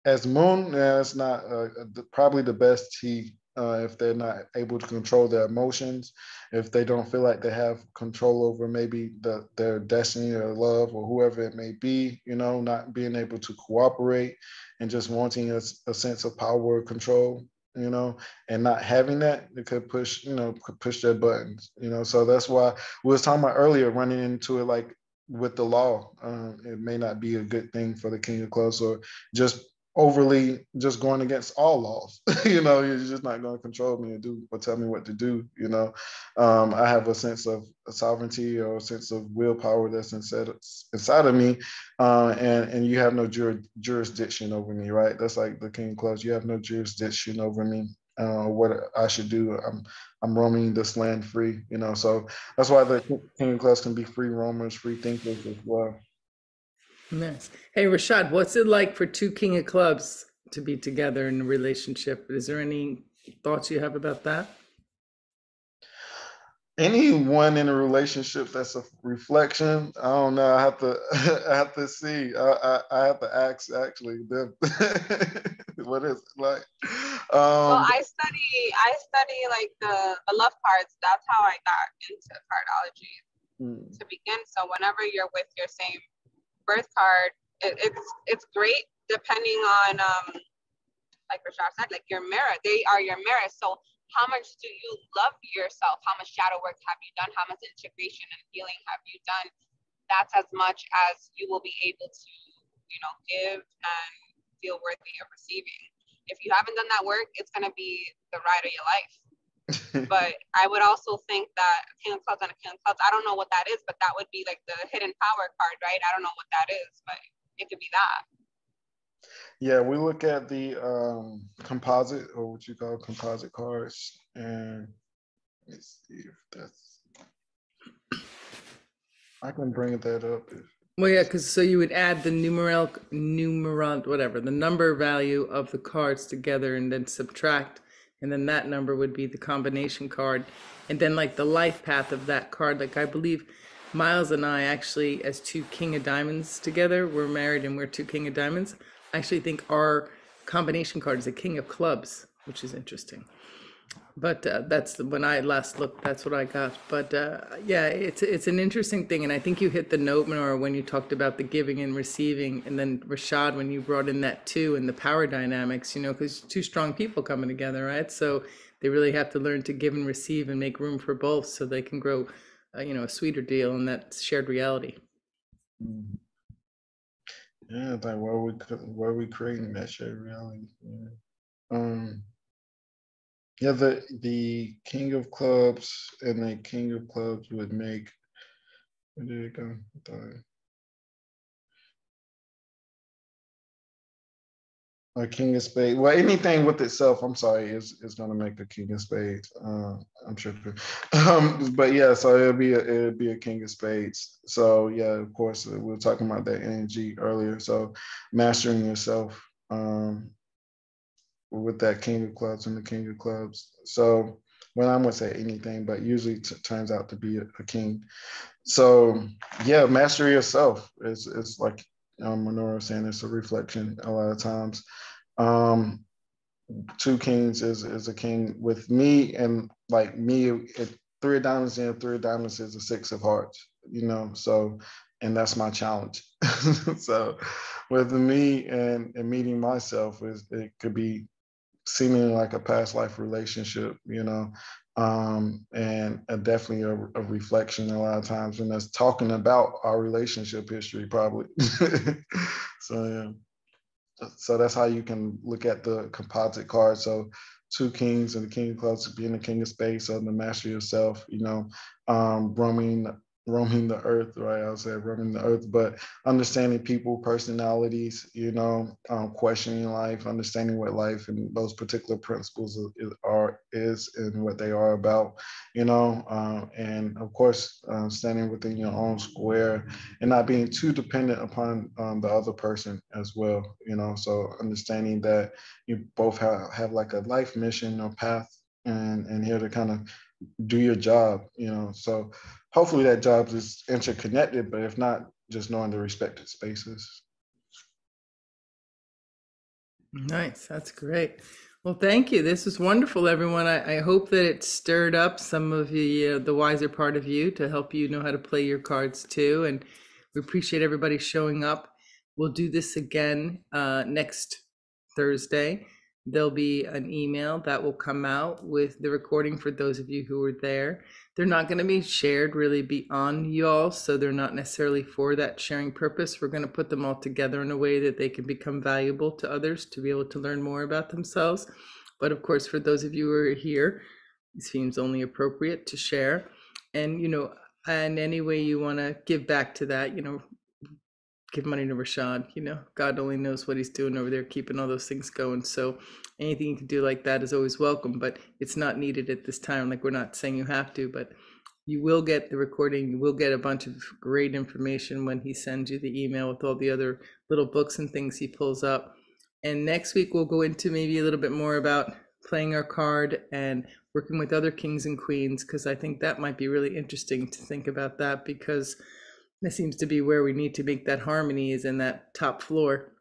as Moon, yeah, it's not uh, the, probably the best he uh, if they're not able to control their emotions, if they don't feel like they have control over maybe the, their destiny or love or whoever it may be, you know, not being able to cooperate and just wanting a, a sense of power or control, you know, and not having that, it could push, you know, could push their buttons, you know. So that's why we was talking about earlier, running into it like with the law. Um, it may not be a good thing for the king of clubs or just overly just going against all laws. you know, you're just not going to control me or do or tell me what to do. You know, um, I have a sense of sovereignty or a sense of willpower that's inside inside of me, uh, and and you have no jur- jurisdiction over me, right? That's like the King Clubs. You have no jurisdiction over me. uh, what I should do. I'm I'm roaming this land free, you know. So that's why the King Clubs can be free roamers, free thinkers as well. Nice. Hey, Rashad, what's it like for two king of clubs to be together in a relationship? Is there any thoughts you have about that? anyone in a relationship that's a reflection i don't know i have to i have to see i i, I have to ask actually them what is it like well, um I study I study like the, the love cards. That's how I got into cardology mm, to begin. So whenever you're with your same birth card, it, it's it's great depending on um like Rashad said, like your mirror. They are your mirror. So how much do you love yourself? How much shadow work have you done? How much integration and healing have you done? That's as much as you will be able to, you know, give and feel worthy of receiving. If you haven't done that work, it's gonna be the ride of your life. But I would also think that King of Clubs and a King of Clubs, I don't know what that is, but that would be like the hidden power card, right? I don't know what that is, but it could be that. yeah we look at the um composite or what you call composite cards and let's see if that's i can bring that up if Well, yeah, because so you would add the numeral, numeral, whatever, the number value of the cards together and then subtract, and then that number would be the combination card. And then like the life path of that card, like I believe Miles and I actually, as two King of Diamonds together, we're married and we're two King of Diamonds. I actually think our combination card is a King of Clubs, which is interesting. But uh, that's when I last looked. That's what I got. But uh, yeah, it's it's an interesting thing, and I think you hit the note, Nora, when you talked about the giving and receiving, and then Rashad when you brought in that too, and the power dynamics. You know, because two strong people coming together, right? So they really have to learn to give and receive and make room for both, so they can grow, uh, you know, a sweeter deal and that shared reality. Mhm. Yeah, like where we where we creating that shared reality. Yeah. Um. Yeah, the the king of clubs and the king of clubs would make. Where did it go? A king of spades. Well, anything with itself, I'm sorry, is is gonna make a king of spades. Uh, I'm sure. Um, but yeah, so it'll be a, it'll be a king of spades. So yeah, of course, we were talking about that energy earlier. So mastering yourself um, with that king of clubs and the king of clubs. So well, I wouldn't say anything, but usually t- turns out to be a, a king. So yeah, master yourself. It's it's like um, Monora was saying, it's a reflection a lot of times. Um, two kings is is a king with me and like me it, three of diamonds and three of diamonds is a six of hearts you know so and that's my challenge so with me and, and meeting myself is it could be seemingly like a past life relationship you know um and a, definitely a, a reflection a lot of times when that's talking about our relationship history probably. So yeah. So that's how you can look at the composite card. So two kings and the king of clubs being the king of space so the master yourself, you know, um, roaming roaming the earth, right? I would say roaming the earth, but understanding people, personalities, you know, um, questioning life, understanding what life and those particular principles are is and what they are about, you know, um, and of course, uh, standing within your own square and not being too dependent upon um, the other person as well, you know. So understanding that you both have have like a life mission or path, and and here to kind of do your job, you know. So hopefully that job is interconnected, but if not, just knowing the respected spaces. Nice. That's great. Well, thank you. This was wonderful, everyone. I, I hope that it stirred up some of the uh, the wiser part of you to help you know how to play your cards too. And we appreciate everybody showing up. We'll do this again uh, next Thursday. There'll be an email that will come out with the recording for those of you who were there. They're not going to be shared really beyond you all, so they're not necessarily for that sharing purpose. We're going to put them all together in a way that they can become valuable to others to be able to learn more about themselves. But of course, for those of you who are here, it seems only appropriate to share. And, you know, and any way you want to give back to that, you know, give money to Rashad. You know, God only knows what he's doing over there, keeping all those things going. So anything you can do like that is always welcome, but it's not needed at this time. Like we're not saying you have to, but you will get the recording. You will get a bunch of great information when he sends you the email with all the other little books and things he pulls up. And next week we'll go into maybe a little bit more about playing our card and working with other kings and queens because I think that might be really interesting to think about that because that seems to be where we need to make that harmony is in that top floor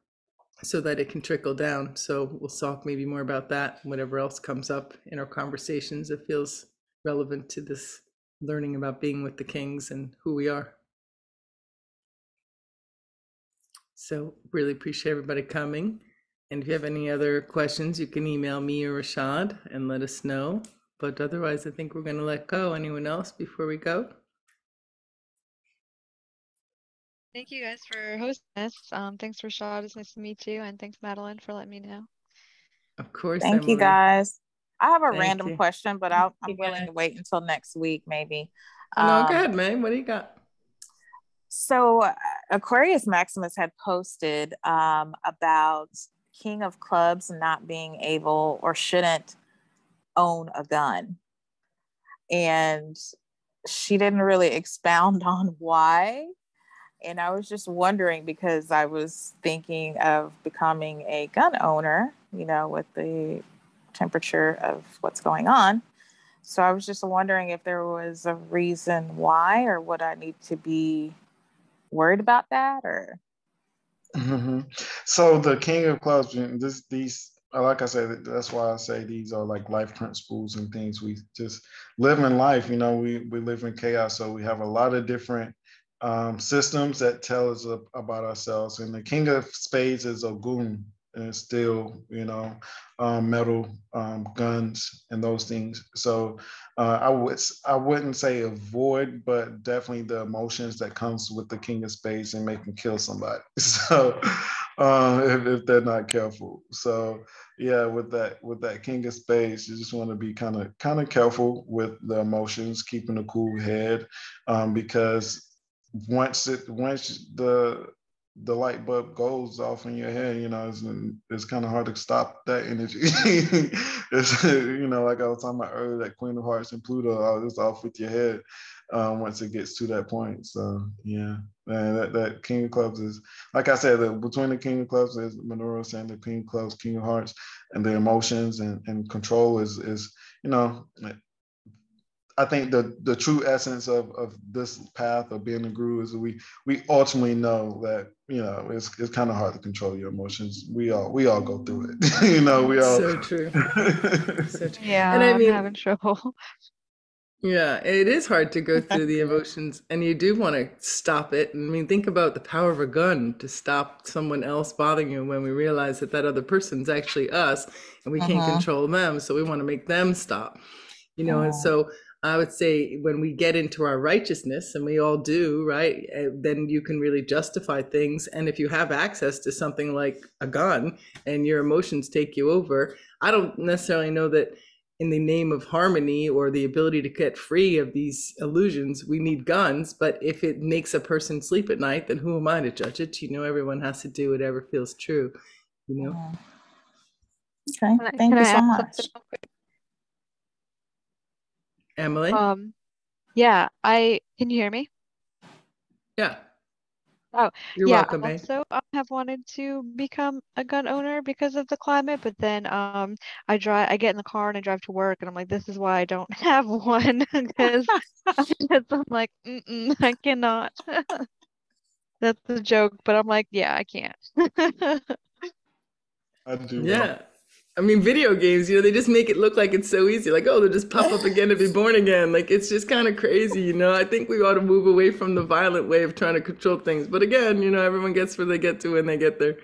so that it can trickle down. So we'll talk maybe more about that, whatever else comes up in our conversations that feels relevant to this learning about being with the kings and who we are. So really appreciate everybody coming. And if you have any other questions, you can email me or Rashad and let us know. But otherwise, I think we're going to let go. Anyone else before we go? Thank you guys for hosting us. Um, thanks Rashad. It's nice to meet you, and thanks Madeline for letting me know. Of course. Thank you guys. I have a Thank random you. question, but I'll, I'm willing to wait until next week, maybe. No, Um, go ahead, man. What do you got? So uh, Aquarius Maximus had posted um, about King of Clubs not being able or shouldn't own a gun. And she didn't really expound on why. And I was just wondering because I was thinking of becoming a gun owner, you know, with the temperature of what's going on. So I was just wondering if there was a reason why or would I need to be worried about that or hmm So the King of Clubs, this these uh, like I said, that's why I say these are like life principles and things. We just live in life, you know. We we live in chaos, so we have a lot of different um, systems that tell us about ourselves. And the King of Spades is a goon and still, you know, um, metal um, guns and those things. So uh, I would I wouldn't say avoid, but definitely the emotions that comes with the King of Spades and make them kill somebody. So uh, if, if they're not careful. So yeah, with that with that King of Spades, you just want to be kind of kind of careful with the emotions, keeping a cool head, um, because once it once the the light bulb goes off in your head, you know, it's, it's kind of hard to stop that energy. it's, you know, like I was talking about earlier, that Queen of Hearts and Pluto, oh, it's off with your head um, once it gets to that point. So yeah, and that, that King of Clubs is, like I said, the, between the King of Clubs, Monroe was saying, the King of Clubs, King of Hearts, and the emotions and, and control is, is, you know, I think the the true essence of of this path of being a guru is that we we ultimately know that you know it's it's kind of hard to control your emotions. We all we all go through it. you know, we all So true. So true. Yeah, And I I'm mean- having trouble. Yeah, it is hard to go through the emotions, and you do want to stop it. I mean, think about the power of a gun to stop someone else bothering you when we realize that that other person's actually us and we can't Mhm. control them. So we want to make them stop, you know. And Mhm. so I would say when we get into our righteousness, and we all do, right, eh, then you can really justify things. And if you have access to something like a gun and your emotions take you over, I don't necessarily know that in the name of harmony or the ability to get free of these illusions, we need guns. But if it makes a person sleep at night, then who am I to judge it? You know, everyone has to do whatever feels true, you know? Okay, thank you so much. Something real quick? Emily? Um, yeah, I can you hear me? yeah. Oh, You're yeah, welcome, I eh? also um, have wanted to become a gun owner because of the climate, but then um, I drive, I get in the car and I drive to work, and I'm like, this is why I don't have one because I'm like, Mm-mm, I cannot. That's a joke, but I'm like, yeah, I can't. I do. Yeah. I mean, video games, you know, they just make it look like it's so easy. Like, oh, they'll just pop up again to be born again. Like, it's just kind of crazy, you know? I think we ought to move away from the violent way of trying to control things. But again, you know, everyone gets where they get to when they get there.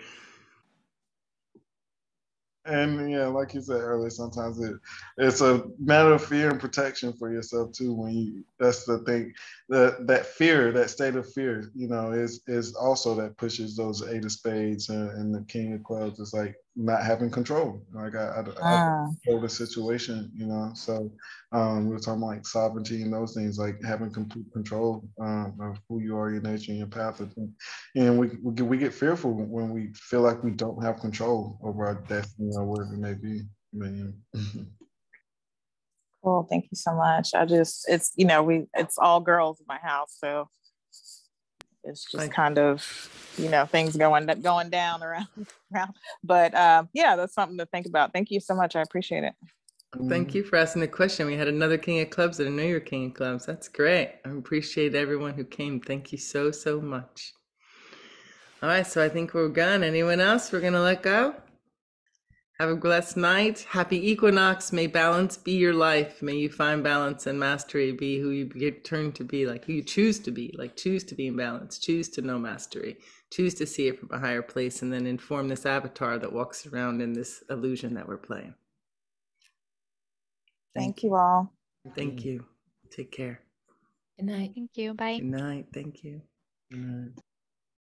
And yeah, like you said earlier, sometimes it it's a matter of fear and protection for yourself too. When you that's the thing, that that fear, that state of fear, you know, is is also that pushes those eight of spades and, and the king of clubs. It's like not having control. Like I, I, I Ah. control the situation, you know. So um, we were talking like sovereignty and those things, like having complete control um, of who you are, your nature, and your path. And we we get, we get fearful when we feel like we don't have control over our destiny or whatever it may be. Yeah. Cool. Thank you so much. I just, it's, you know, we, it's all girls in my house. So it's just Thank- kind of, you know, things going, going down around, around. But um, yeah, that's something to think about. Thank you so much. I appreciate it. Thank you for asking the question. We had another King of Clubs that I know you're King of Clubs. That's great. I appreciate everyone who came. Thank you so, so much. All right, so I think we're done. Anyone else we're going to let go? Have a blessed night. Happy equinox. May balance be your life. May you find balance and mastery. Be who you get turned to be, like who you choose to be. Like choose to be in balance. Choose to know mastery. Choose to see it from a higher place, and then inform this avatar that walks around in this illusion that we're playing. Thank you all. Thank you. Take care. Good night. Thank you. Bye. Good night. Thank you. Mm.